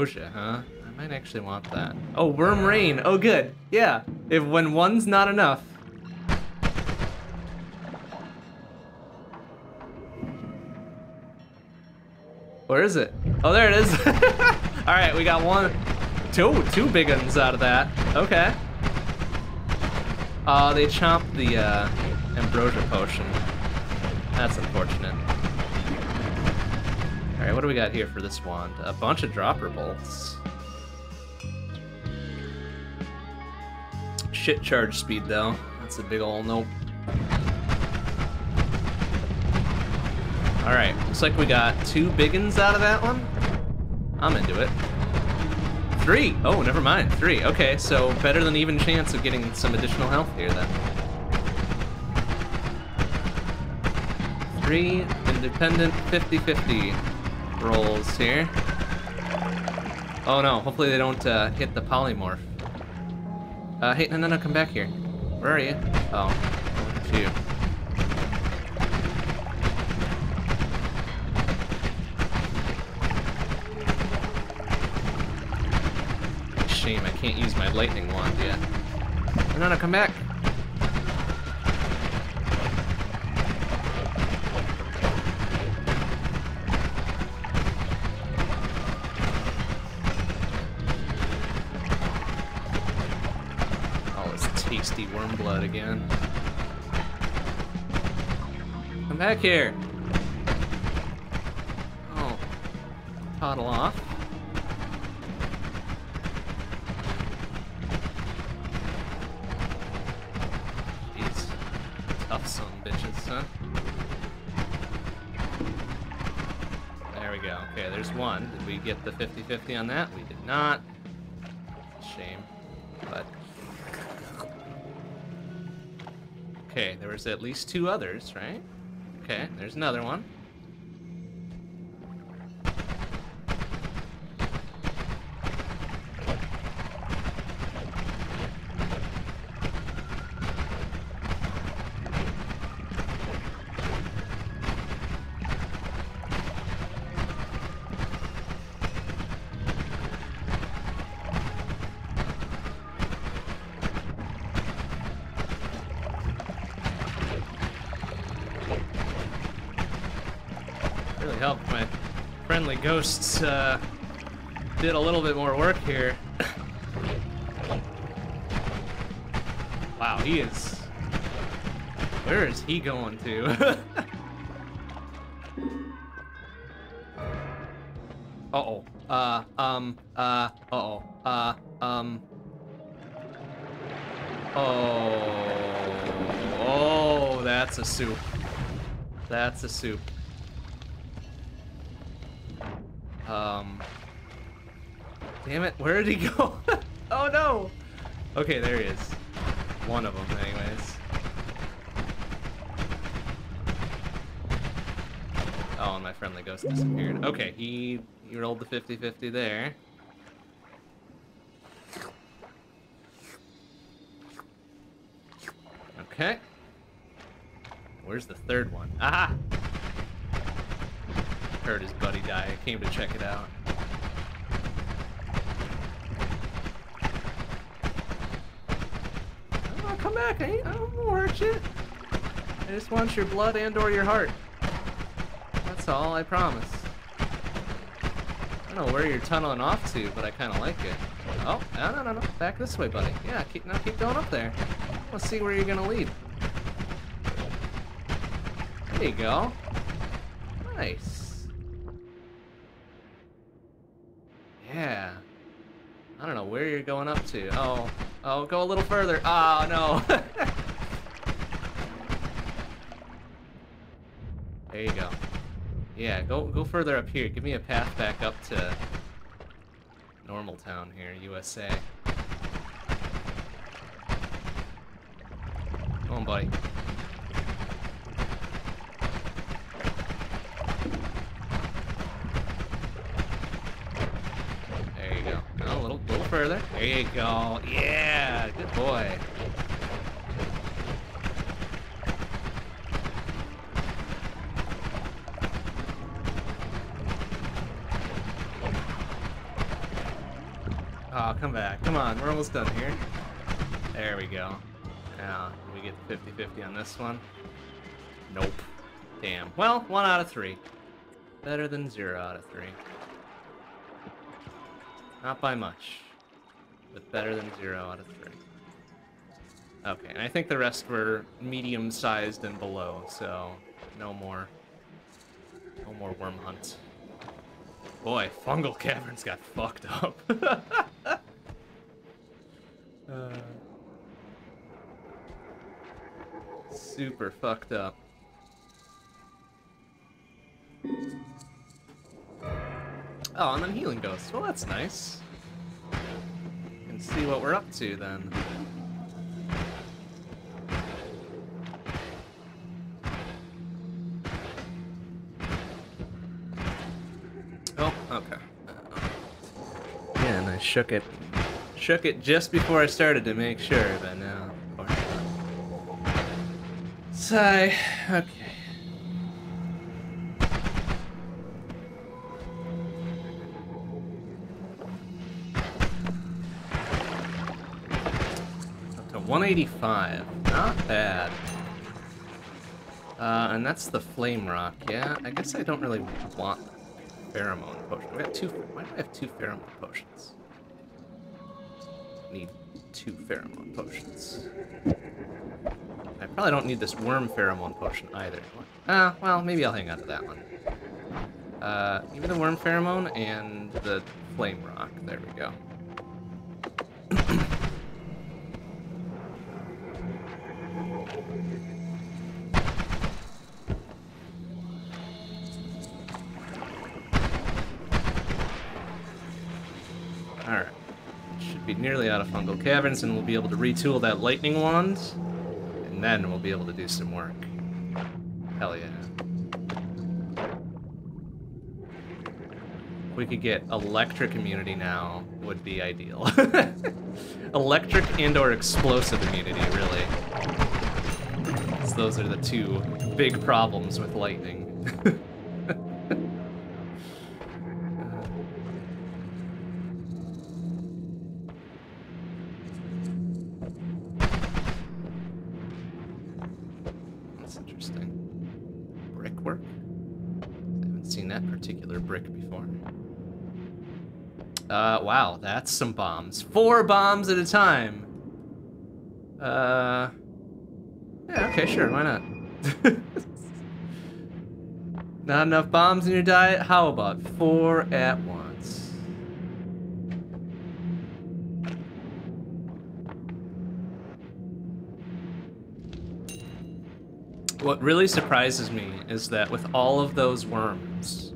Ambrosia, huh? I might actually want that. Oh, worm rain. Oh, good. Yeah. If when one's not enough. Where is it? Oh, there it is. All right, we got one, two, two big ones out of that. Okay. Oh, they chomped the uh, ambrosia potion. That's unfortunate. Alright, what do we got here for this wand? A bunch of dropper bolts. Shit charge speed, though. That's a big ol' nope. Alright, looks like we got two big uns out of that one. I'm into it. Three! Oh, never mind. Three. Okay, so better than even chance of getting some additional health here, then. Three independent 50-50 rolls here. Oh no, hopefully they don't uh, hit the polymorph. Uh, hey, no, no, no, come back here. Where are you? Oh, you. Shame, I can't use my lightning wand yet. No, no, no, come back. Again. Come back here. Oh. Toddle off. Jeez. Tough son bitches, huh? There we go. Okay, there's one. Did we get the 50-50 on that? We did not. There was at least two others, right? Okay, there's another one. Helped my friendly ghosts uh, did a little bit more work here. wow, he is. Where is he going to? uh oh. Uh um. Uh. Uh oh. Uh um. Oh. Oh, that's a soup. That's a soup. Damn it, where did he go? oh no! Okay, there he is. One of them, anyways. Oh, and my friendly ghost disappeared. Okay, he, he rolled the 50-50 there. Okay. Where's the third one? Aha! Heard his buddy die. I came to check it out. Come back. I, ain't, I don't want to hurt you. I just want your blood and or your heart. That's all, I promise. I don't know where you're tunneling off to, but I kind of like it. Oh, no, no, no, no. Back this way, buddy. Yeah, keep, keep going up there. Let's see where you're going to lead. There you go. Nice. Yeah. I don't know where you're going up to. Oh, oh, go a little further. Oh, no. there you go. Yeah, go go further up here. Give me a path back up to normal town here, USA. Come on, buddy. There you go. No, a little, little further. There you go. Yeah, good boy. Oh, come back. Come on, we're almost done here. There we go. Now, we get the 50-50 on this one? Nope. Damn. Well, one out of three. Better than zero out of three. Not by much, but better than zero out of three. Okay, and I think the rest were medium-sized and below, so no more, no more worm hunt. Boy, fungal caverns got fucked up. uh, super fucked up. Oh, and then healing ghosts. Well, that's nice. Can see what we're up to then. Oh, okay. Uh, yeah, and I shook it. Shook it just before I started to make sure, but now. Sigh. Okay. 185. Not bad. Uh, and that's the flame rock. Yeah, I guess I don't really want pheromone potion. We got two. Why do I have two pheromone potions? Need two pheromone potions. I probably don't need this worm pheromone potion either. Ah, uh, well, maybe I'll hang on to that one. Uh, give me the worm pheromone and the flame rock. There we go. Nearly out of fungal caverns, and we'll be able to retool that lightning wand. And then we'll be able to do some work. Hell yeah. If we could get electric immunity now, would be ideal. electric and or explosive immunity, really. Those are the two big problems with lightning. Uh, wow, that's some bombs. Four bombs at a time! Uh... Yeah, okay, sure, why not? not enough bombs in your diet? How about four at once? What really surprises me is that with all of those worms,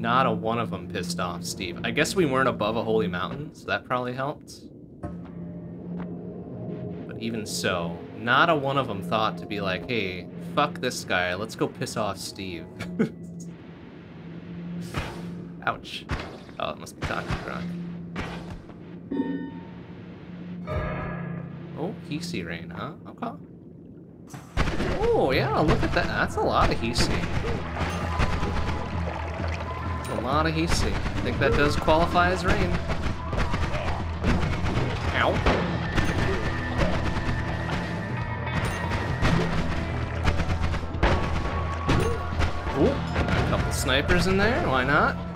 not a one of them pissed off Steve. I guess we weren't above a holy mountain, so that probably helped. But even so, not a one of them thought to be like, hey, fuck this guy, let's go piss off Steve. Ouch. Oh, it must be Taco Rock. Oh, Hiisi Rain, huh? Okay. Oh, yeah, look at that. That's a lot of Hiisi. A lot of Hiisi. I think that does qualify as rain. Ow. Ooh, a couple snipers in there, why not?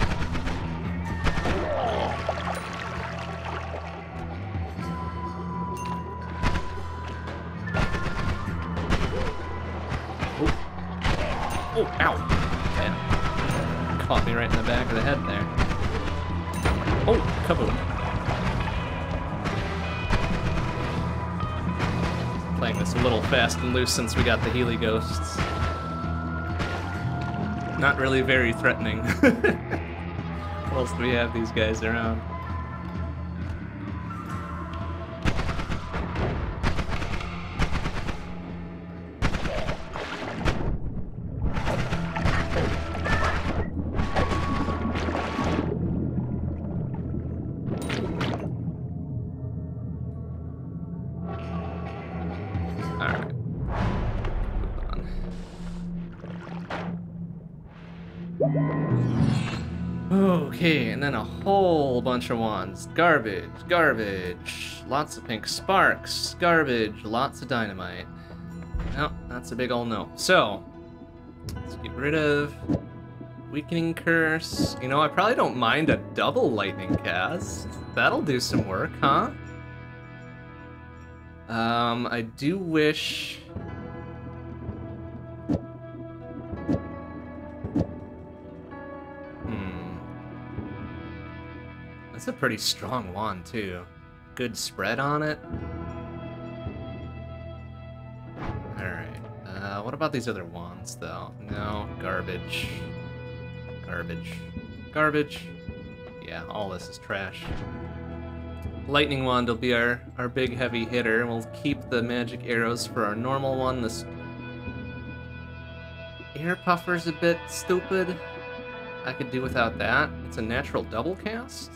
Right in the back of the head there. Oh, kaboom. Playing this a little fast and loose since we got the Healy Ghosts. Not really very threatening. Whilst we have these guys around. Whole bunch of wands. Garbage, garbage. Lots of pink sparks. Garbage, lots of dynamite. No, that's a big ol' no. So, let's get rid of weakening curse. You know, I probably don't mind a double lightning cast. That'll do some work, huh? Um, I do wish. That's a pretty strong wand, too. Good spread on it. Alright. Uh, what about these other wands, though? No, garbage. Garbage. Garbage. Yeah, all this is trash. Lightning Wand will be our, our big heavy hitter. We'll keep the magic arrows for our normal one. This air puffer's a bit stupid. I could do without that. It's a natural double cast.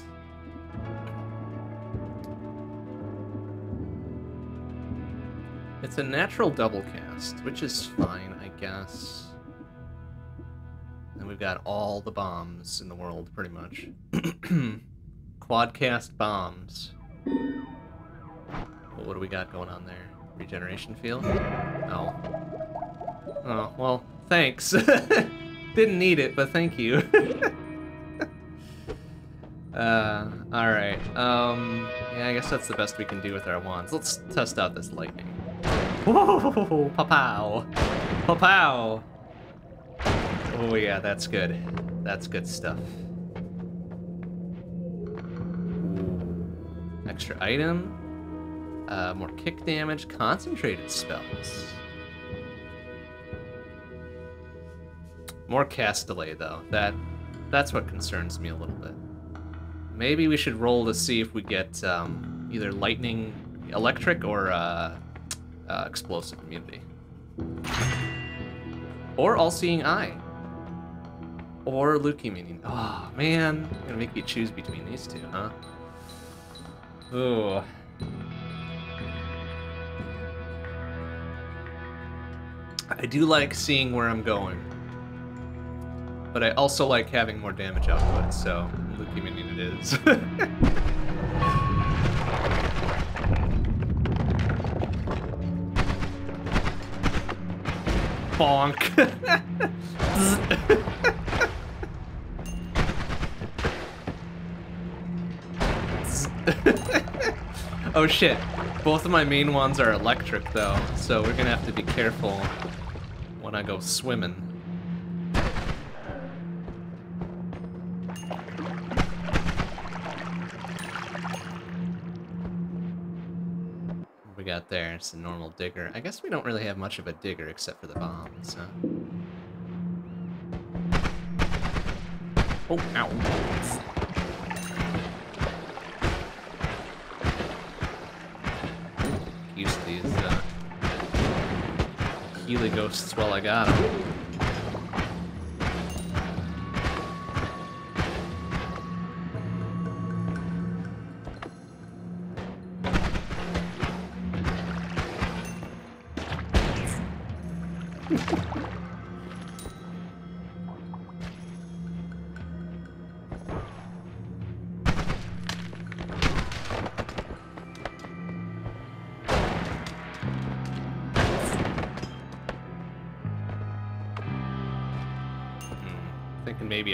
It's a natural double cast, which is fine, I guess. And we've got all the bombs in the world, pretty much. Quadcast bombs. Well, what do we got going on there? Regeneration field? Oh. Oh, well, thanks. Didn't need it, but thank you. uh, alright. Um, yeah, I guess that's the best we can do with our wands. Let's test out this lightning. Whoa, pow pow Oh yeah, that's good. That's good stuff. Extra item. Uh, more kick damage, concentrated spells. More cast delay though. That that's what concerns me a little bit. Maybe we should roll to see if we get um, either lightning, electric, or uh, uh, explosive immunity. Or all-seeing eye. Or leukemia. Oh man, I'm gonna make you choose between these two, huh? Ooh. I do like seeing where I'm going. But I also like having more damage output, so Minion it is. Bonk. oh shit. Both of my main ones are electric though, so we're gonna have to be careful when I go swimming. Got there? It's a normal digger. I guess we don't really have much of a digger except for the bombs, huh? Oh, ow. Use these uh, ghosts while I got them.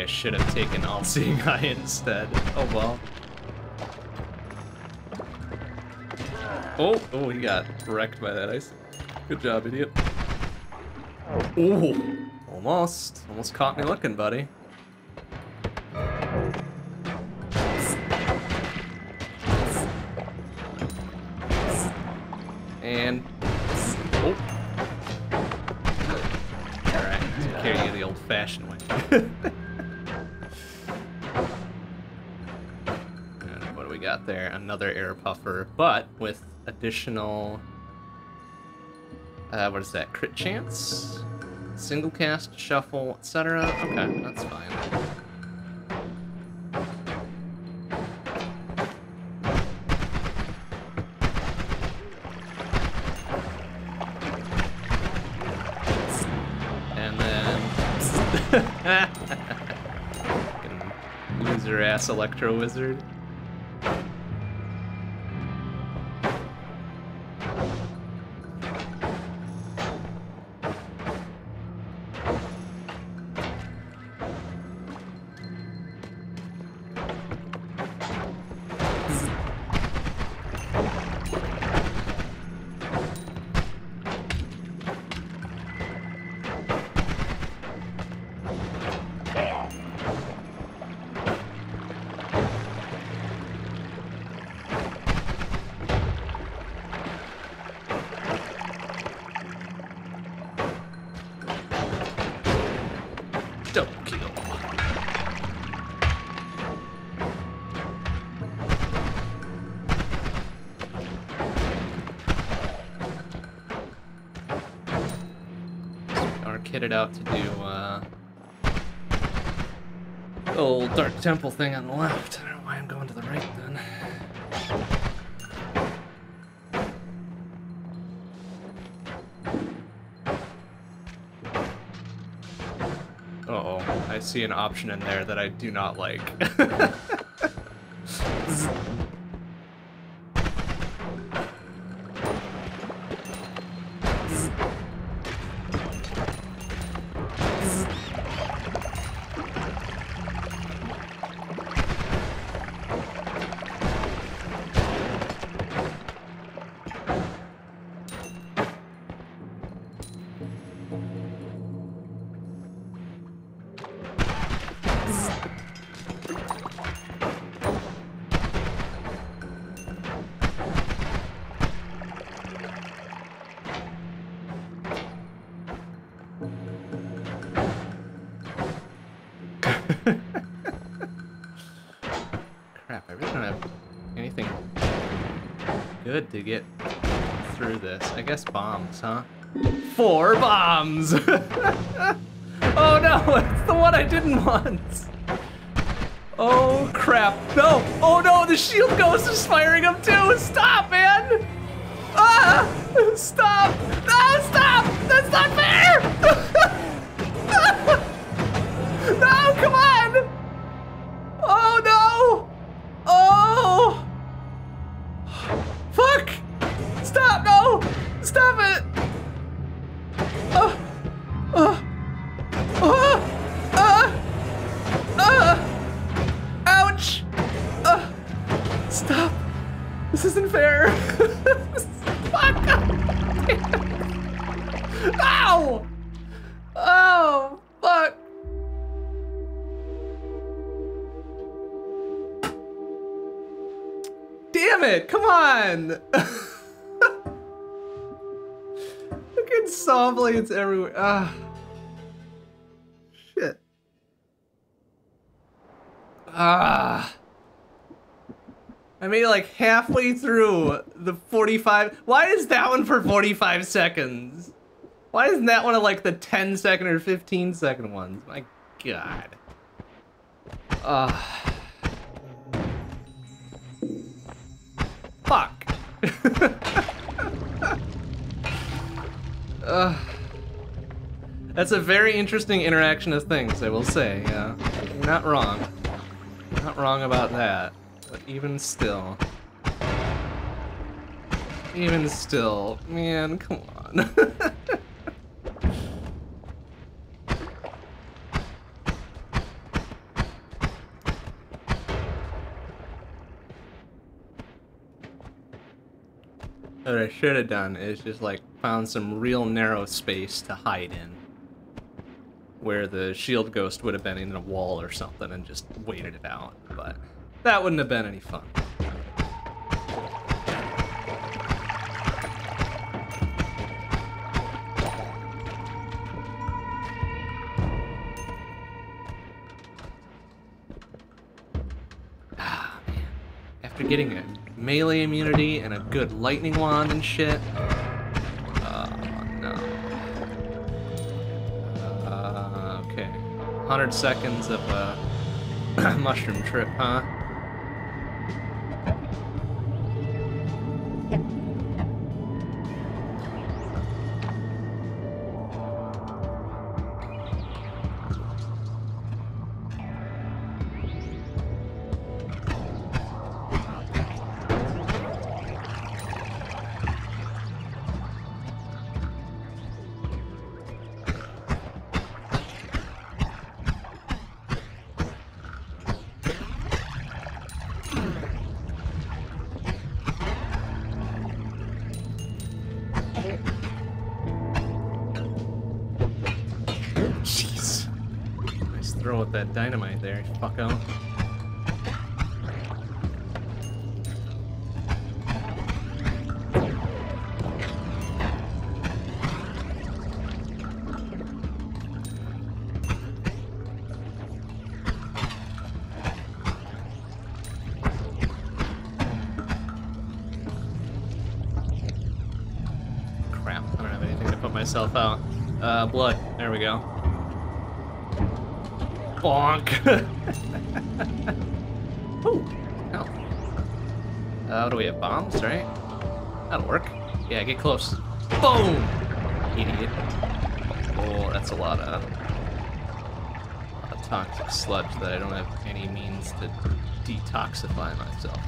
I should have taken All-Seeing Eye instead. Oh well. Oh, oh, he got wrecked by that ice. Good job, idiot. Oh, almost. Almost caught me looking, buddy. And... Oh. Alright, of you the old-fashioned way. there? Another air puffer, but with additional... Uh, what is that? Crit chance? Single cast, shuffle, etc. Okay, that's fine. And then... Loser ass Electro Wizard. Kitted out to do uh, the old Dark Temple thing on the left. I don't know why I'm going to the right then. Uh oh, I see an option in there that I do not like. guess bombs, huh? Four bombs! oh no, it's the one I didn't want! Oh crap, no! Oh no, the shield ghost is firing them too! Stop, blades everywhere. Ah. Shit. Ah. I made it like halfway through the 45. Why is that one for 45 seconds? Why isn't that one of like the 10 second or 15 second ones? My god. Ah. Fuck. uh, That's a very interesting interaction of things, I will say, yeah. You're not wrong. You're not wrong about that. But even still... Even still, man, come on. what I should have done is just like found some real narrow space to hide in. Where the shield ghost would have been in a wall or something and just waited it out. But that wouldn't have been any fun. Ah, man. After getting a melee immunity and a good lightning wand and shit. 100 seconds of uh, a mushroom trip, huh? Bonk. Ooh, hell. Uh, what do we have? Bombs, right? That'll work. Yeah, get close. Boom! Idiot. Oh, that's a lot of, a lot of toxic sludge that I don't have any means to detoxify myself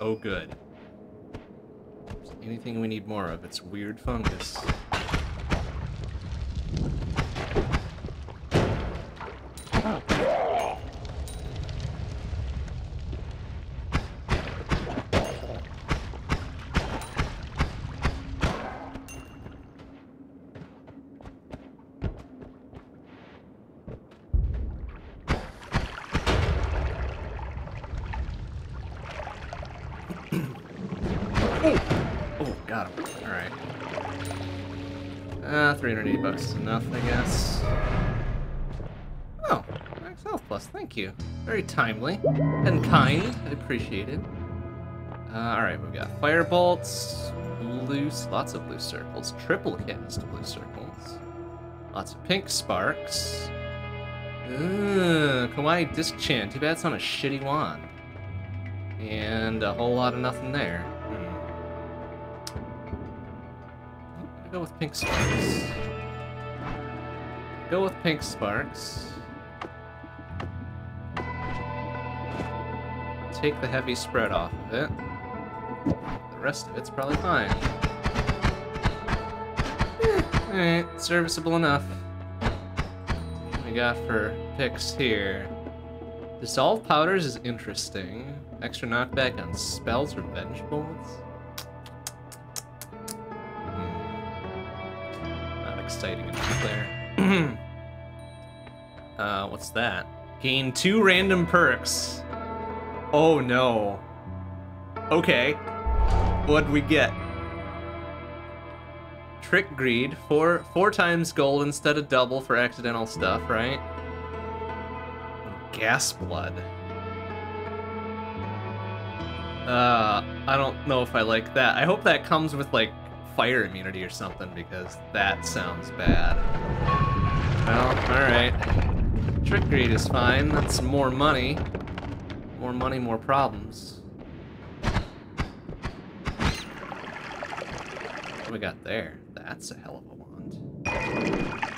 Oh, good. Anything we need more of, it's weird fungus. Health plus, thank you. Very timely and kind. I appreciate it. Uh, Alright, we've got fire bolts, blue, lots of blue circles, triple cast blue circles, lots of pink sparks. Ugh, Kawaii Disc Chan. Too bad it's on a shitty wand. And a whole lot of nothing there. Hmm. Go with pink sparks. Go with pink sparks. Take the heavy spread off of it. The rest of it's probably fine. Eh, Alright, serviceable enough. What we got for picks here? Dissolve powders is interesting. Extra knockback on spells or bench bullets. Hmm. Not exciting enough there. uh, what's that? Gain two random perks. Oh no. Okay. What'd we get? Trick greed, four four times gold instead of double for accidental stuff, right? Gas blood. Uh, I don't know if I like that. I hope that comes with like fire immunity or something because that sounds bad. Well, alright. Trick greed is fine. That's more money. More money, more problems. What we got there? That's a hell of a wand.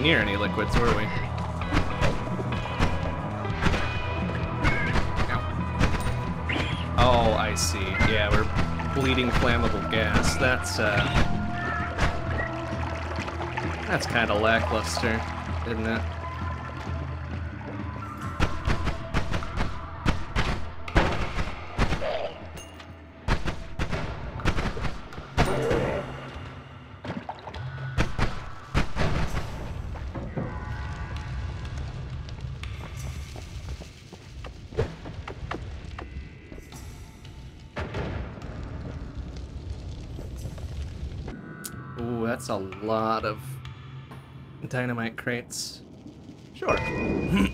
near any liquids, were we? Oh, I see. Yeah, we're bleeding flammable gas. That's, uh... That's kind of lackluster, isn't it? Lot of dynamite crates. Sure.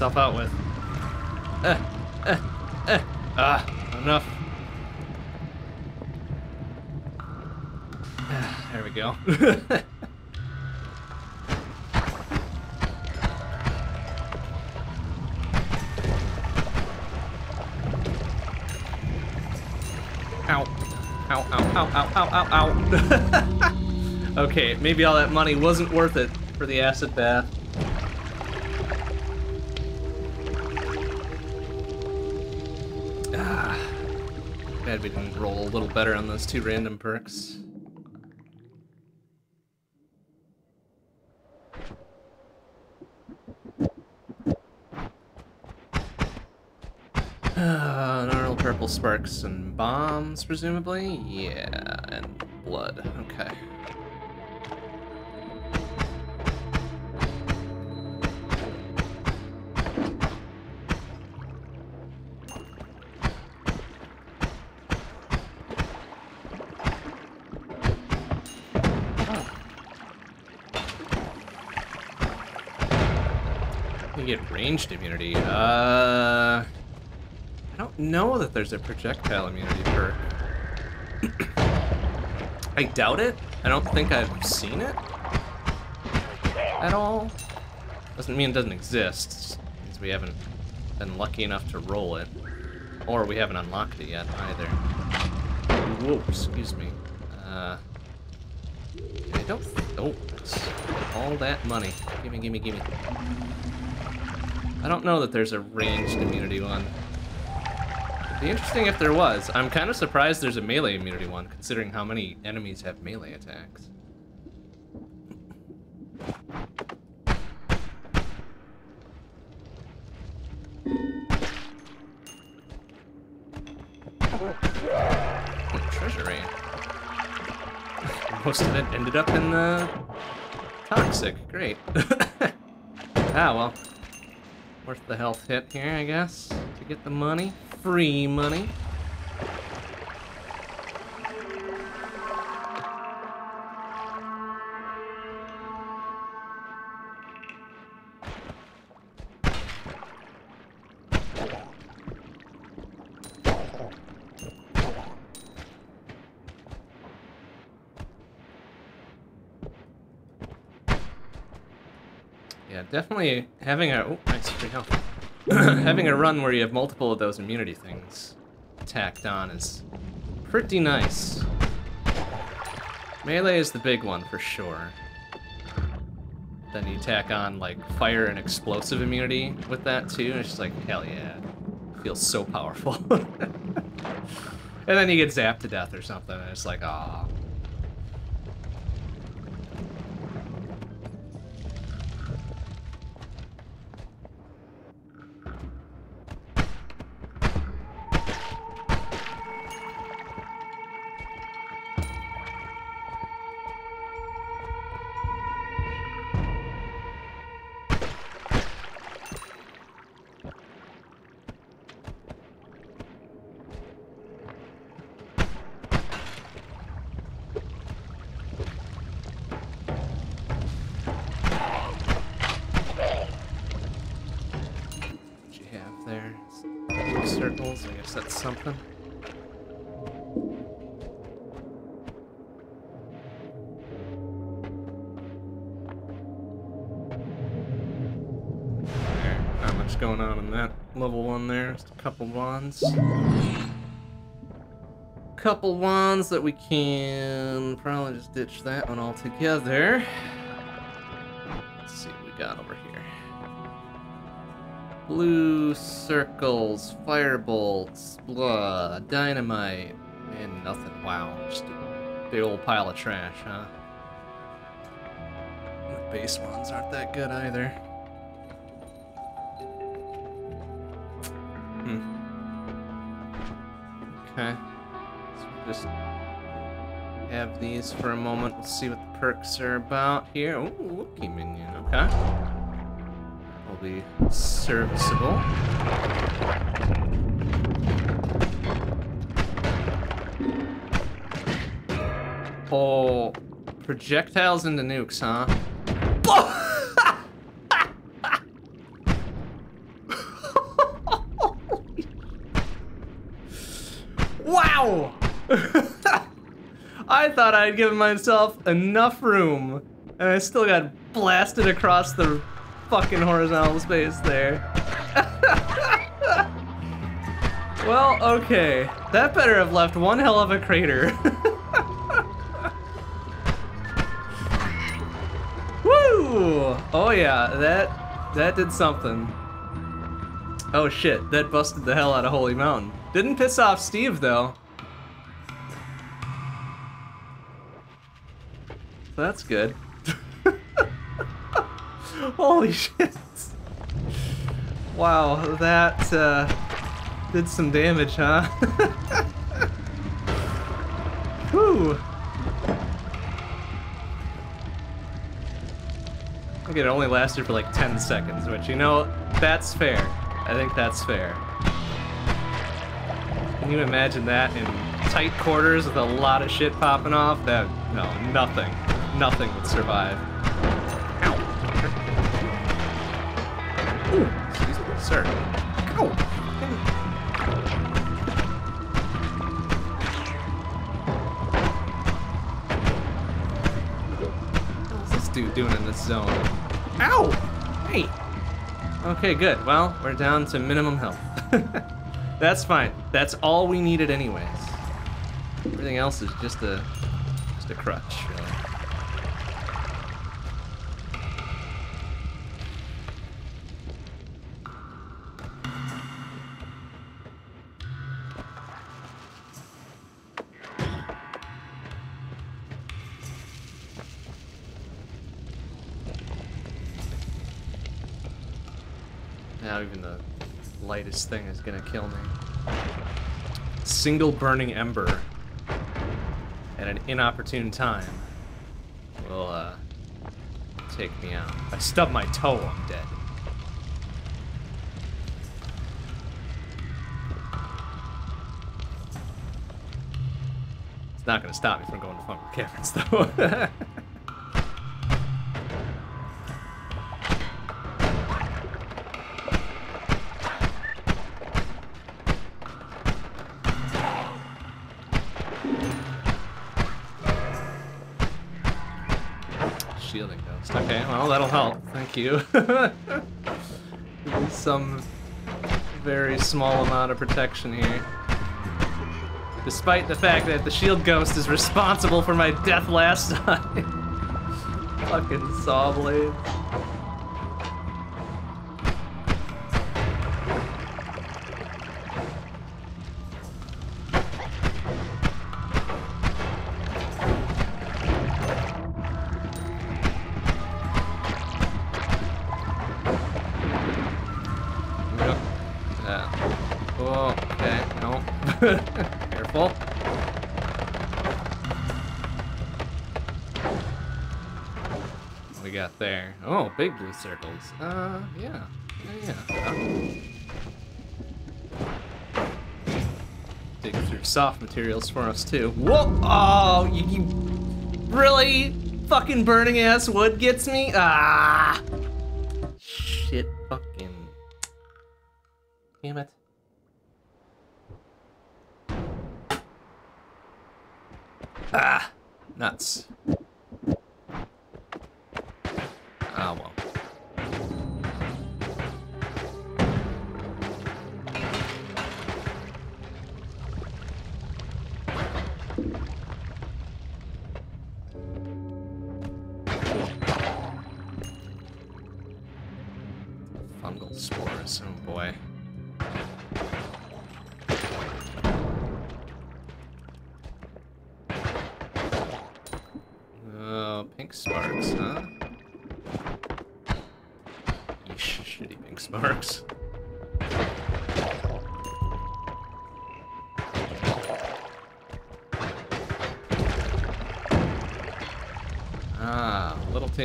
myself out with. Uh, uh, uh, ah, enough. There we go. Ow. Ow, ow, ow, ow, ow, ow, ow. okay, maybe all that money wasn't worth it for the acid bath. Glad we didn't roll a little better on those two random perks. Uh, normal purple sparks and bombs, presumably? Yeah, and blood. Okay. Ranged immunity. Uh, I don't know that there's a projectile immunity perk. I doubt it. I don't think I've seen it at all. Doesn't mean it doesn't exist. Just means we haven't been lucky enough to roll it, or we haven't unlocked it yet either. Whoa, excuse me. Uh, I don't. Oh, all that money. Gimme, gimme, gimme. I don't know that there's a ranged immunity one. It'd be interesting if there was. I'm kind of surprised there's a melee immunity one, considering how many enemies have melee attacks. Oh, treasury. Most of it ended up in the toxic. Great. ah, well. Worth the health hit here, I guess, to get the money. Free money. Definitely having a oh, nice free health. having a run where you have multiple of those immunity things tacked on is pretty nice. Melee is the big one for sure. Then you tack on like fire and explosive immunity with that too, and it's just like hell yeah, feels so powerful. and then you get zapped to death or something, and it's like ah. Something. There, not much going on in that level one there. Just a couple wands. Couple wands that we can probably just ditch that one altogether. Blue circles, firebolts, blah, dynamite, and nothing. Wow, just a big old pile of trash, huh? The base ones aren't that good either. Hmm. Okay. So just have these for a moment. We'll see what the perks are about here. Ooh, Wookie minion. Okay be serviceable. Oh, projectiles into nukes, huh? wow! I thought I'd given myself enough room, and I still got blasted across the fucking horizontal space there. well, okay. That better have left one hell of a crater. Woo! Oh yeah, that that did something. Oh shit, that busted the hell out of Holy Mountain. Didn't piss off Steve though. That's good. Holy shit. Wow, that uh, did some damage, huh? Whew. Think it only lasted for like 10 seconds, which, you know, that's fair. I think that's fair. Can you imagine that in tight quarters with a lot of shit popping off? That, no, nothing. Nothing would survive. Excuse me, sir. Ow! What's this dude doing in this zone? Ow! Hey! Okay, good. Well, we're down to minimum health. That's fine. That's all we needed anyways. Everything else is just a just a crutch, really. This thing is gonna kill me. Single burning ember at an inopportune time will uh, take me out. I stub my toe, I'm dead. It's not gonna stop me from going to Fungal Caverns, though. Thank you. Some very small amount of protection here. Despite the fact that the shield ghost is responsible for my death last time. Fucking saw blade. Big blue circles. Uh, yeah. Yeah, yeah. Uh, dig through soft materials for us, too. Whoa! Oh, you, you really? Fucking burning ass wood gets me? Ah!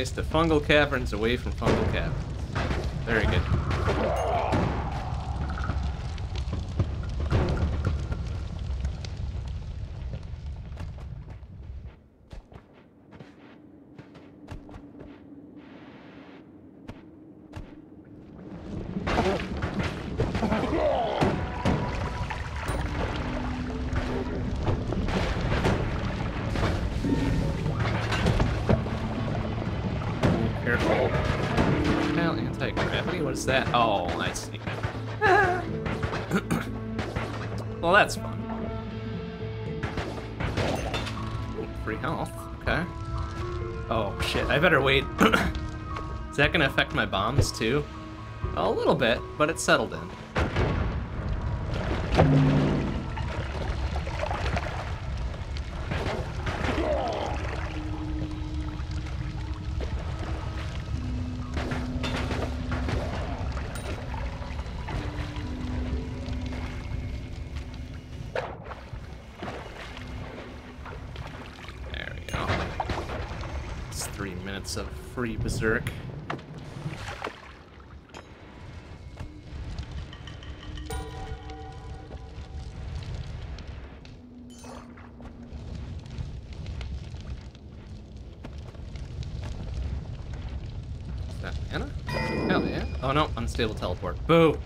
Taste of fungal caverns away from fungal caverns. Very good. That? Oh, see. well, that's fun. Free health. Okay. Oh, shit. I better wait. is that gonna affect my bombs, too? A little bit, but it's settled in. Free berserk. Is that Anna? Hell yeah. Oh no, unstable teleport. Boo!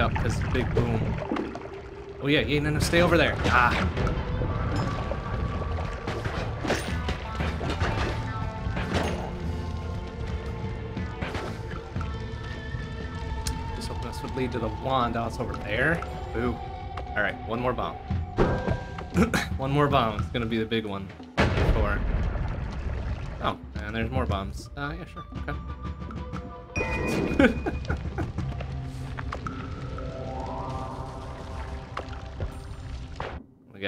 Up, because big boom. Oh yeah, yeah, no, no, stay over there. Ah. This would lead to the wand. Oh, it's over there. Boo. Alright, one more bomb. one more bomb. It's gonna be the big one. Before. Oh, and there's more bombs. Uh, yeah, sure. Okay.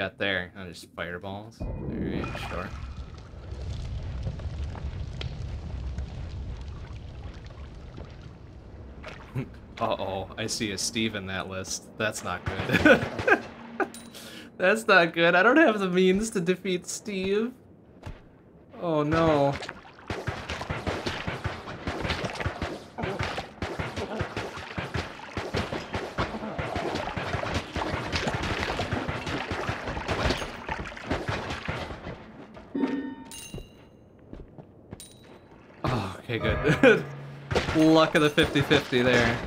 got there? Oh, just fireballs. Alright, sure. Uh-oh, I see a Steve in that list. That's not good. That's not good. I don't have the means to defeat Steve. Oh no. Luck of the 50-50 there.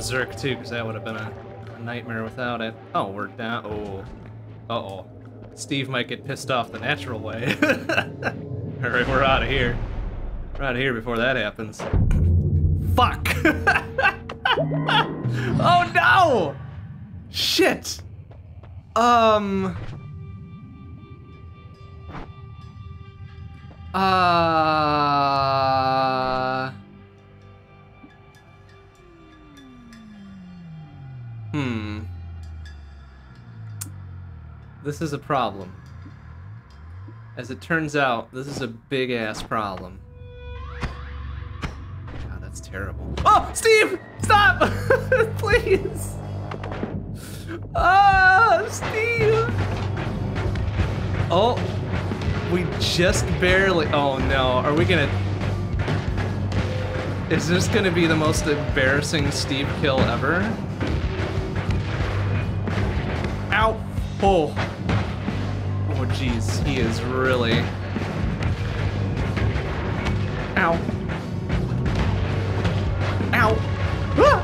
Berserk too, because that would have been a, a nightmare without it. Oh, we're down. Oh. Uh oh. Steve might get pissed off the natural way. Alright, we're out of here. We're out of here before that happens. Fuck! oh no! Shit! Um. This is a problem. As it turns out, this is a big ass problem. God, that's terrible. Oh, Steve! Stop! Please! Ah, Steve! Oh, we just barely. Oh no, are we gonna. Is this gonna be the most embarrassing Steve kill ever? Ow! Oh. Oh jeez, he is really. Ow. Ow. Ah!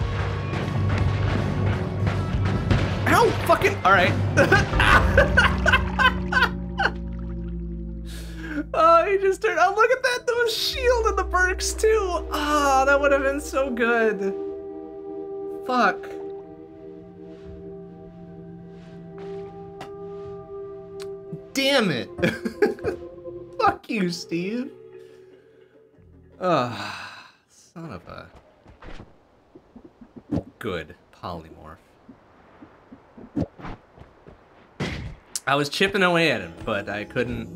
Ow! Fucking. Alright. oh, he just turned. Oh, look at that! Those shield and the Burks, too! Ah, that would have been so good. Fuck. Damn it! Fuck you, Steve. Ah, son of a good polymorph. I was chipping away at him, but I couldn't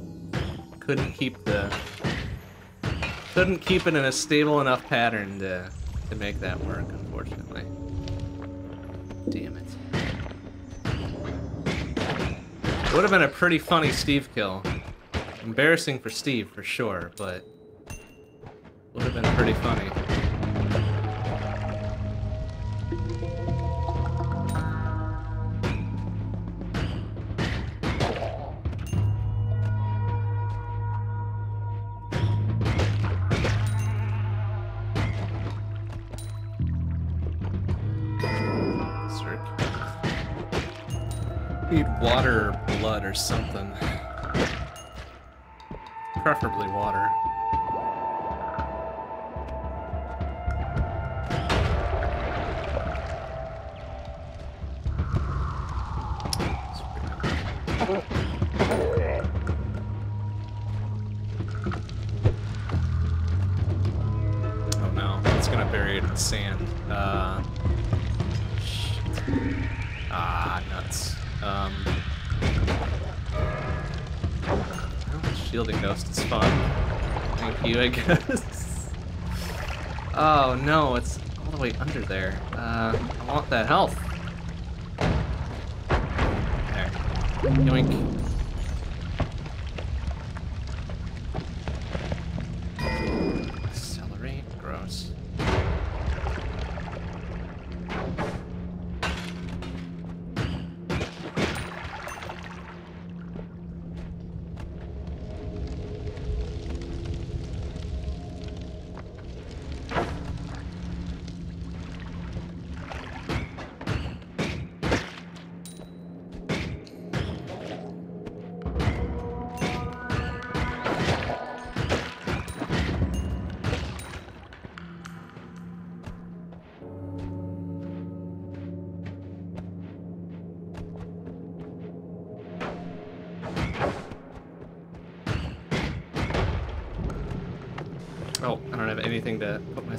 couldn't keep the couldn't keep it in a stable enough pattern to to make that work, unfortunately. Would have been a pretty funny Steve kill. Embarrassing for Steve, for sure, but would have been pretty funny. Thank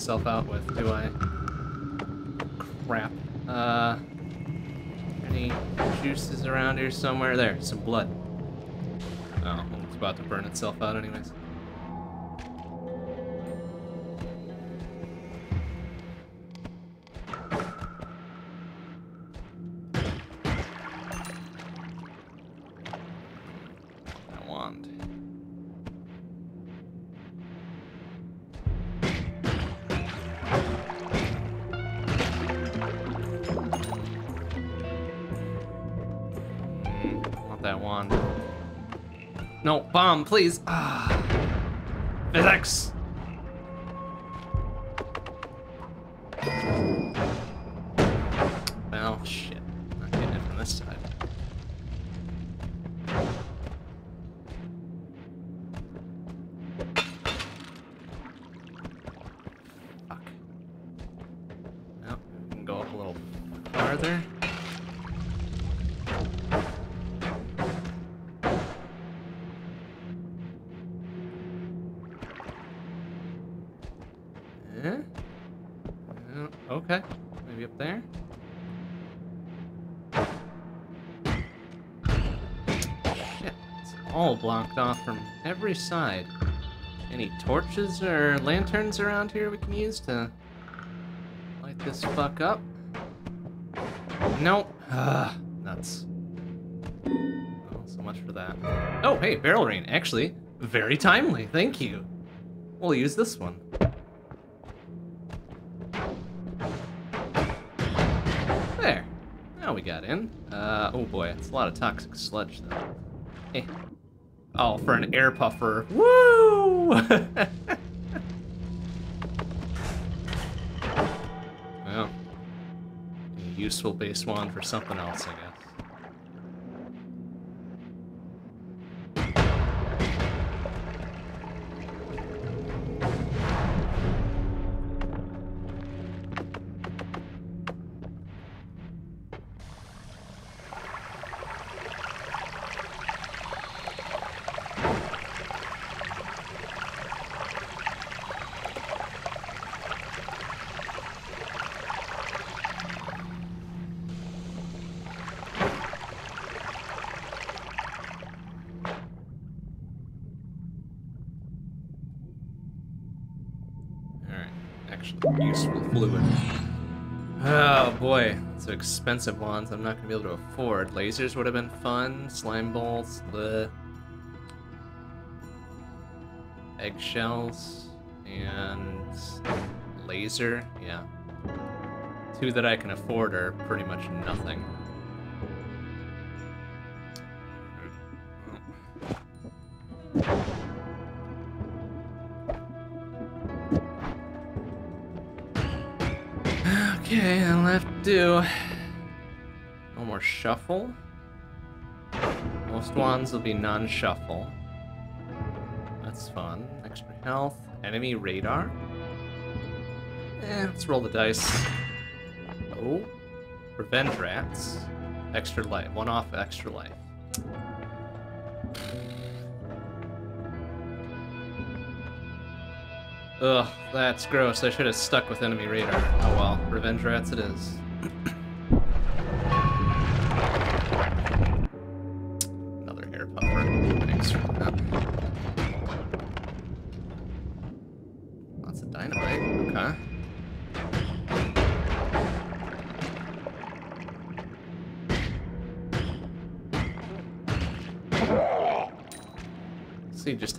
myself out with, do I? Crap. Uh, any juices around here somewhere? There, some blood. Oh, it's about to burn itself out anyways. Please. It's all blocked off from every side. Any torches or lanterns around here we can use to light this fuck up? Nope. Ah, nuts. Well, so much for that. Oh, hey, barrel rain. Actually, very timely. Thank you. We'll use this one. There. Now we got in. Uh, oh boy, it's a lot of toxic sludge though. Eh. Oh, for an air puffer. Woo! well, a useful base wand for something else, I guess. Expensive ones I'm not gonna be able to afford. Lasers would have been fun, slime balls, the eggshells, and laser, yeah. Two that I can afford are pretty much nothing. Okay, I'll have to do shuffle. Most wands will be non-shuffle. That's fun. Extra health. Enemy radar. Eh, let's roll the dice. Oh. Revenge rats. Extra life. One off extra life. Ugh, that's gross. I should have stuck with enemy radar. Oh well, revenge rats it is.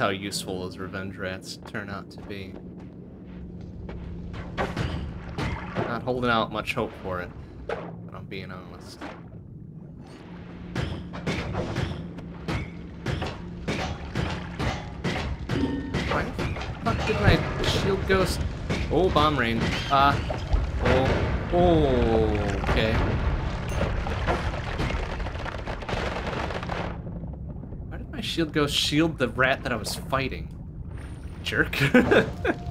How useful those revenge rats turn out to be. Not holding out much hope for it, but I'm being honest. Why the fuck did my shield ghost... Oh, bomb rain. Ah. oh. Oh, okay. Why did my shield go shield the rat that I was fighting? Jerk.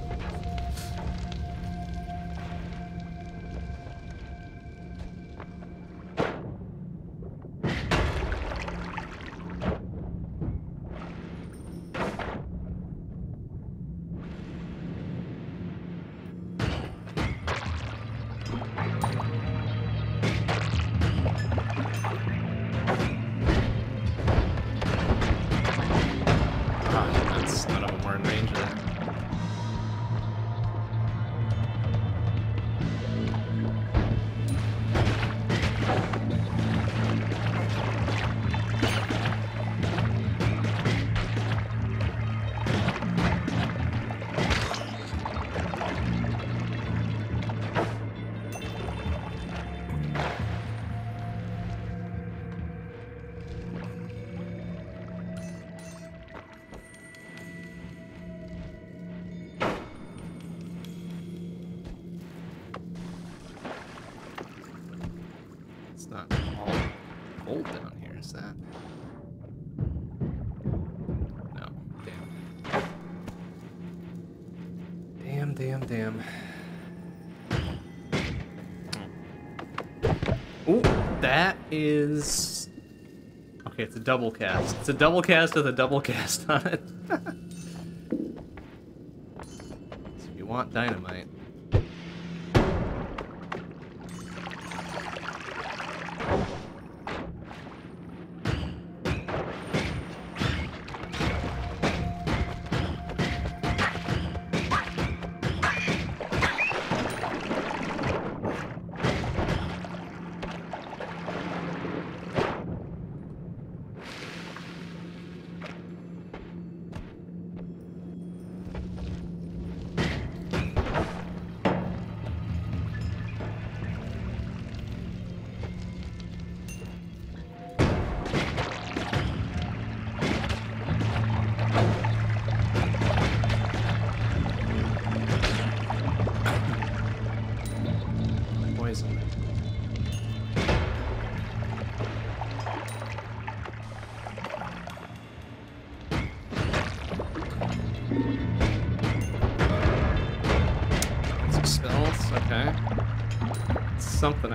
Damn. Ooh, that is... Okay, it's a double cast. It's a double cast with a double cast on it. so you want dynamite.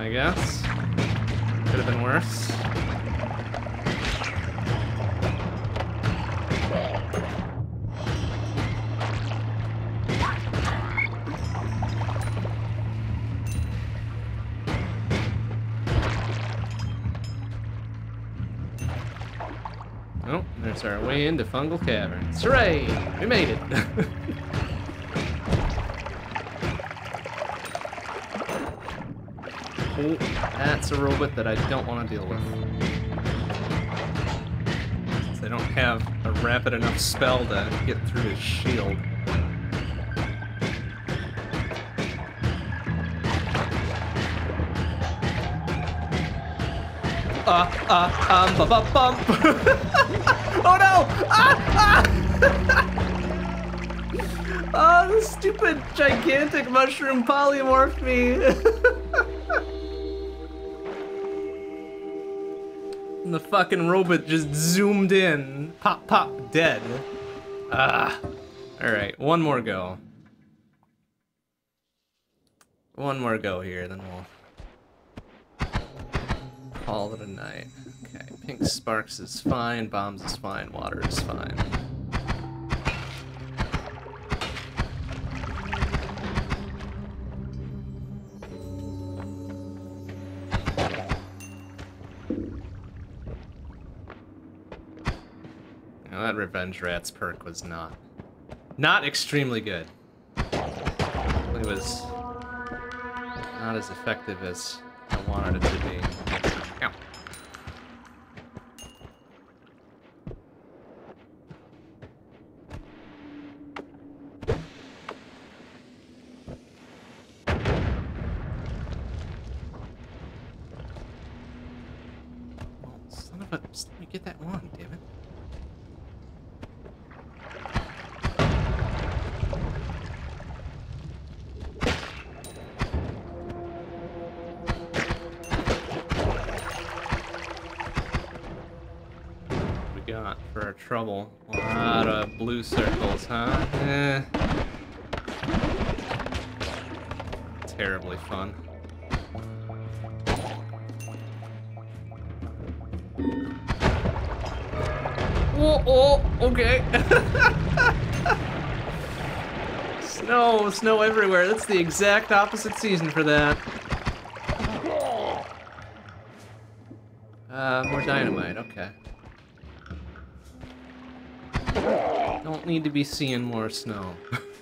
I guess. Could have been worse. Oh, there's our way into Fungal Caverns. Hooray! We made it! oh, that's a robot that I don't want to deal with. Since I don't have a rapid enough spell to get through his shield. Uh, uh, um, ba ba bum. oh no! Ah, ah! oh, the stupid gigantic mushroom polymorphed me. fucking robot just zoomed in. Pop, pop, dead. Ah. Alright, one more go. One more go here, then we'll call it a night. Okay, pink sparks is fine, bombs is fine, water is fine. Revenge Rats perk was not, not extremely good. It was not as effective as I wanted it to be. Ow. Trouble? A lot of blue circles, huh? Eh. Terribly fun. Oh, oh, okay. snow, snow everywhere. That's the exact opposite season for that. Need to be seeing more snow.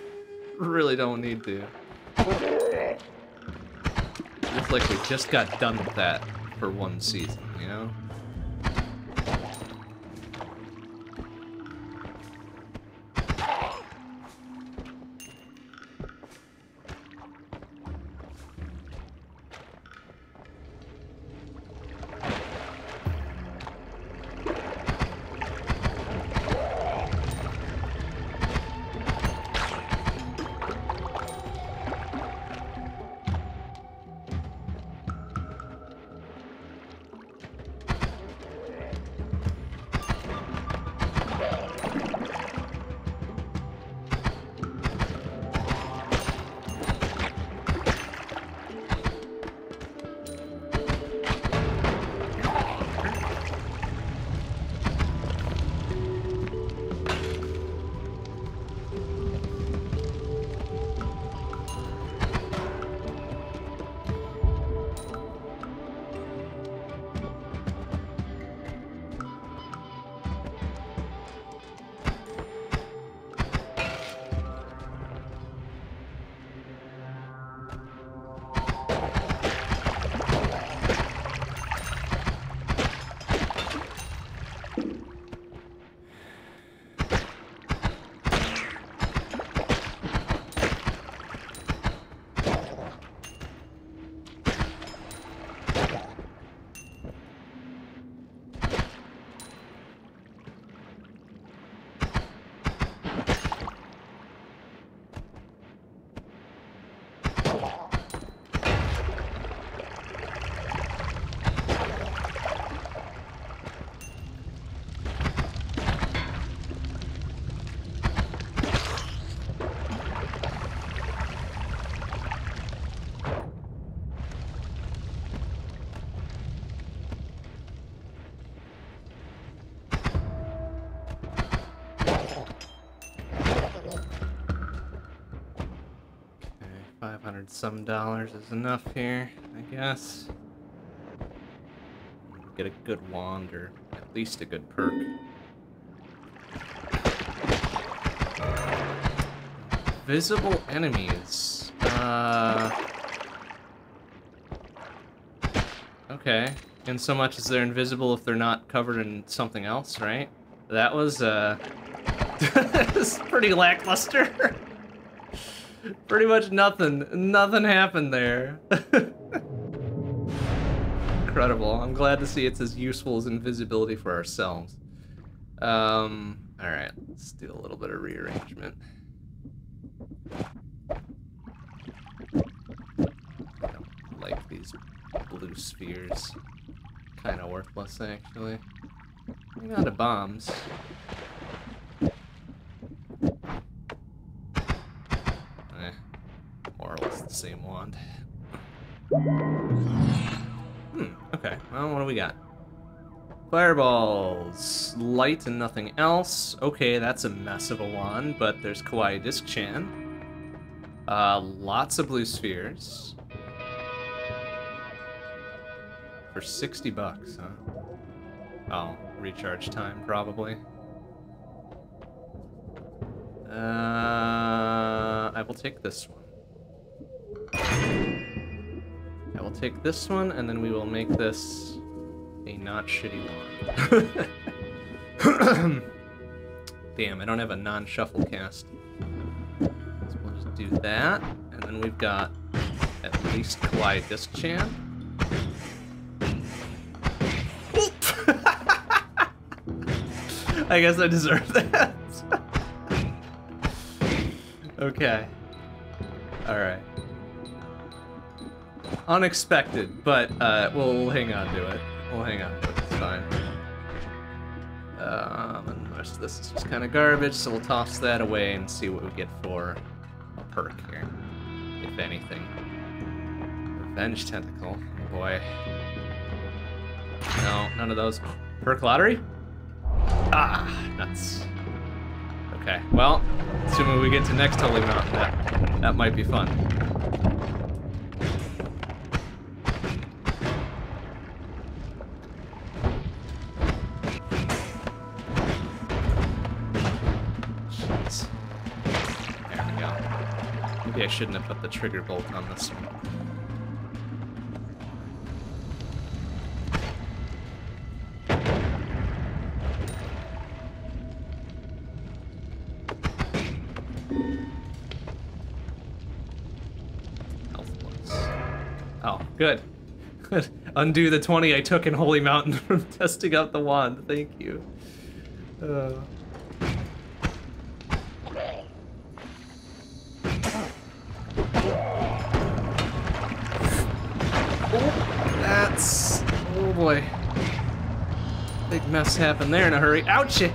really don't need to. Looks like we just got done with that for one season, you know? Hundred some dollars is enough here, I guess. Get a good wand or at least a good perk. Visible enemies. Uh. Okay. In so much as they're invisible if they're not covered in something else, right? That was, uh... this is pretty lackluster. Pretty much nothing. Nothing happened there. Incredible. I'm glad to see it's as useful as invisibility for ourselves. Um, alright, let's do a little bit of rearrangement. Like these blue spheres. Kind of worthless, actually. Not of bombs. Same wand. Hmm, okay. Well, what do we got? Fireballs. Light and nothing else. Okay, that's a mess of a wand, but there's Kawaii Disc Chan. Uh, lots of blue spheres. For 60 bucks, huh? Oh, recharge time, probably. Uh, I will take this one. Take this one, and then we will make this a not shitty one. Damn, I don't have a non-shuffle cast. So we'll just do that, and then we've got at least Kawaii Disc Chan. I guess I deserve that. okay. Alright unexpected, but uh, we'll hang on to it. We'll hang on to it. It's fine. Um, and the rest of this is just kind of garbage, so we'll toss that away and see what we get for a perk here, if anything. Revenge Tentacle. Oh boy. No, none of those. Perk Lottery? Ah, nuts. Okay, well, assuming we get to next Holy Mountain, that, that might be fun. Put the trigger bolt on this one. Oh, good. Good. Undo the 20 I took in Holy Mountain from testing out the wand. Thank you. Uh... Big mess happened there in a hurry. Ouchie!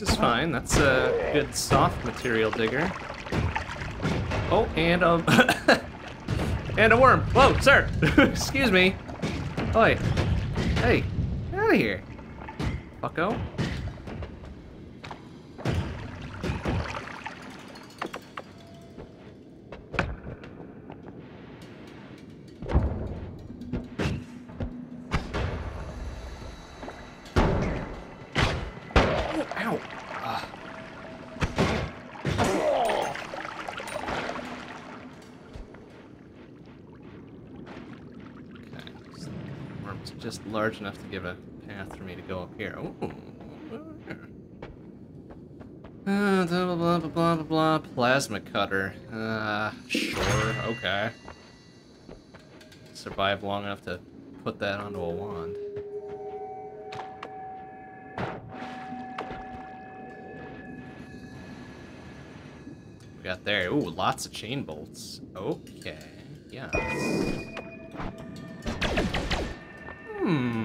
Is fine. That's a good soft material digger. Oh, and um, and a worm. Whoa, sir. Excuse me. Oi. Hey, get out of here, fucko. Large enough to give a path for me to go up here. Ooh. Uh, blah, blah, blah, blah, blah, plasma cutter. Uh, sure, okay. Survive long enough to put that onto a wand. We got there. Ooh, lots of chain bolts. Okay, yes. Hmm.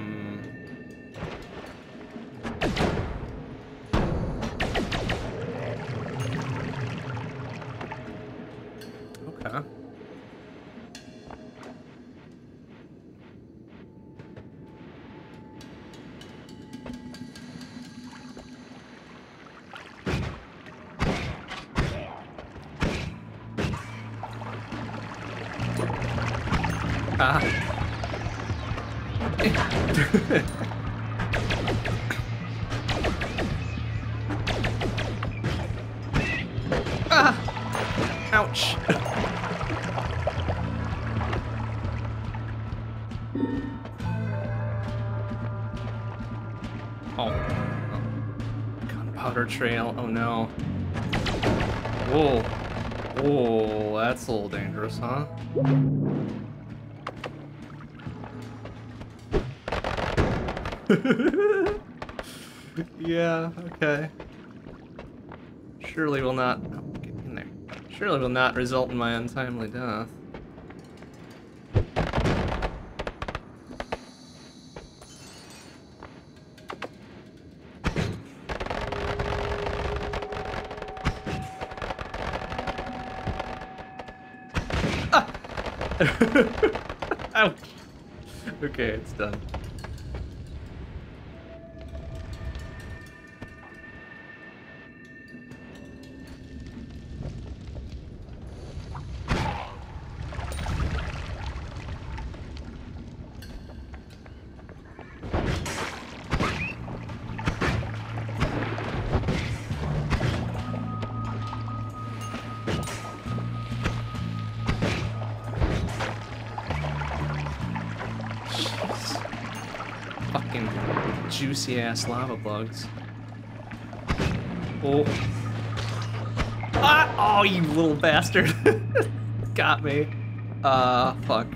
Ah! A little dangerous, huh? yeah, okay. Surely will not... Oh, get in there. Surely will not result in my untimely death. Ah! Ouch! Okay, it's done. Ass lava bugs. Oh. Ah! Oh, you little bastard. Got me. Uh, fuck.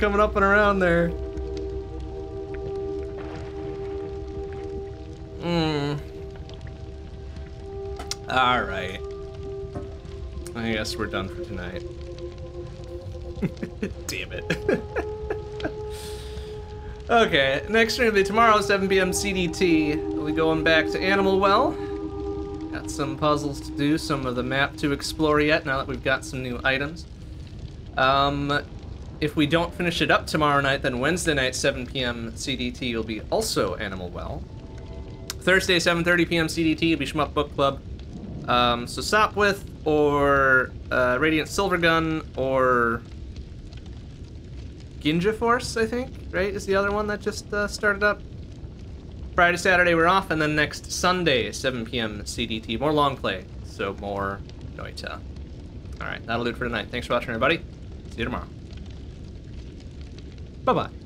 coming up and around there. Hmm. All right. I guess we're done for tonight. Damn it. okay, next stream will be tomorrow, 7 p.m. CDT. We'll be going back to Animal Well. Got some puzzles to do, some of the map to explore yet, now that we've got some new items. Um, if we don't finish it up tomorrow night, then Wednesday night, 7 p.m. CDT will be also Animal Well. Thursday, 7.30 p.m. CDT will be Shmup Book Club. Um, so Sopwith or uh, Radiant Silvergun or Ginga Force, I think, right, is the other one that just uh, started up. Friday, Saturday we're off, and then next Sunday, 7 p.m. CDT, more long play, so more Noita. All right, that'll do it for tonight. Thanks for watching, everybody. See you tomorrow. Bye-bye.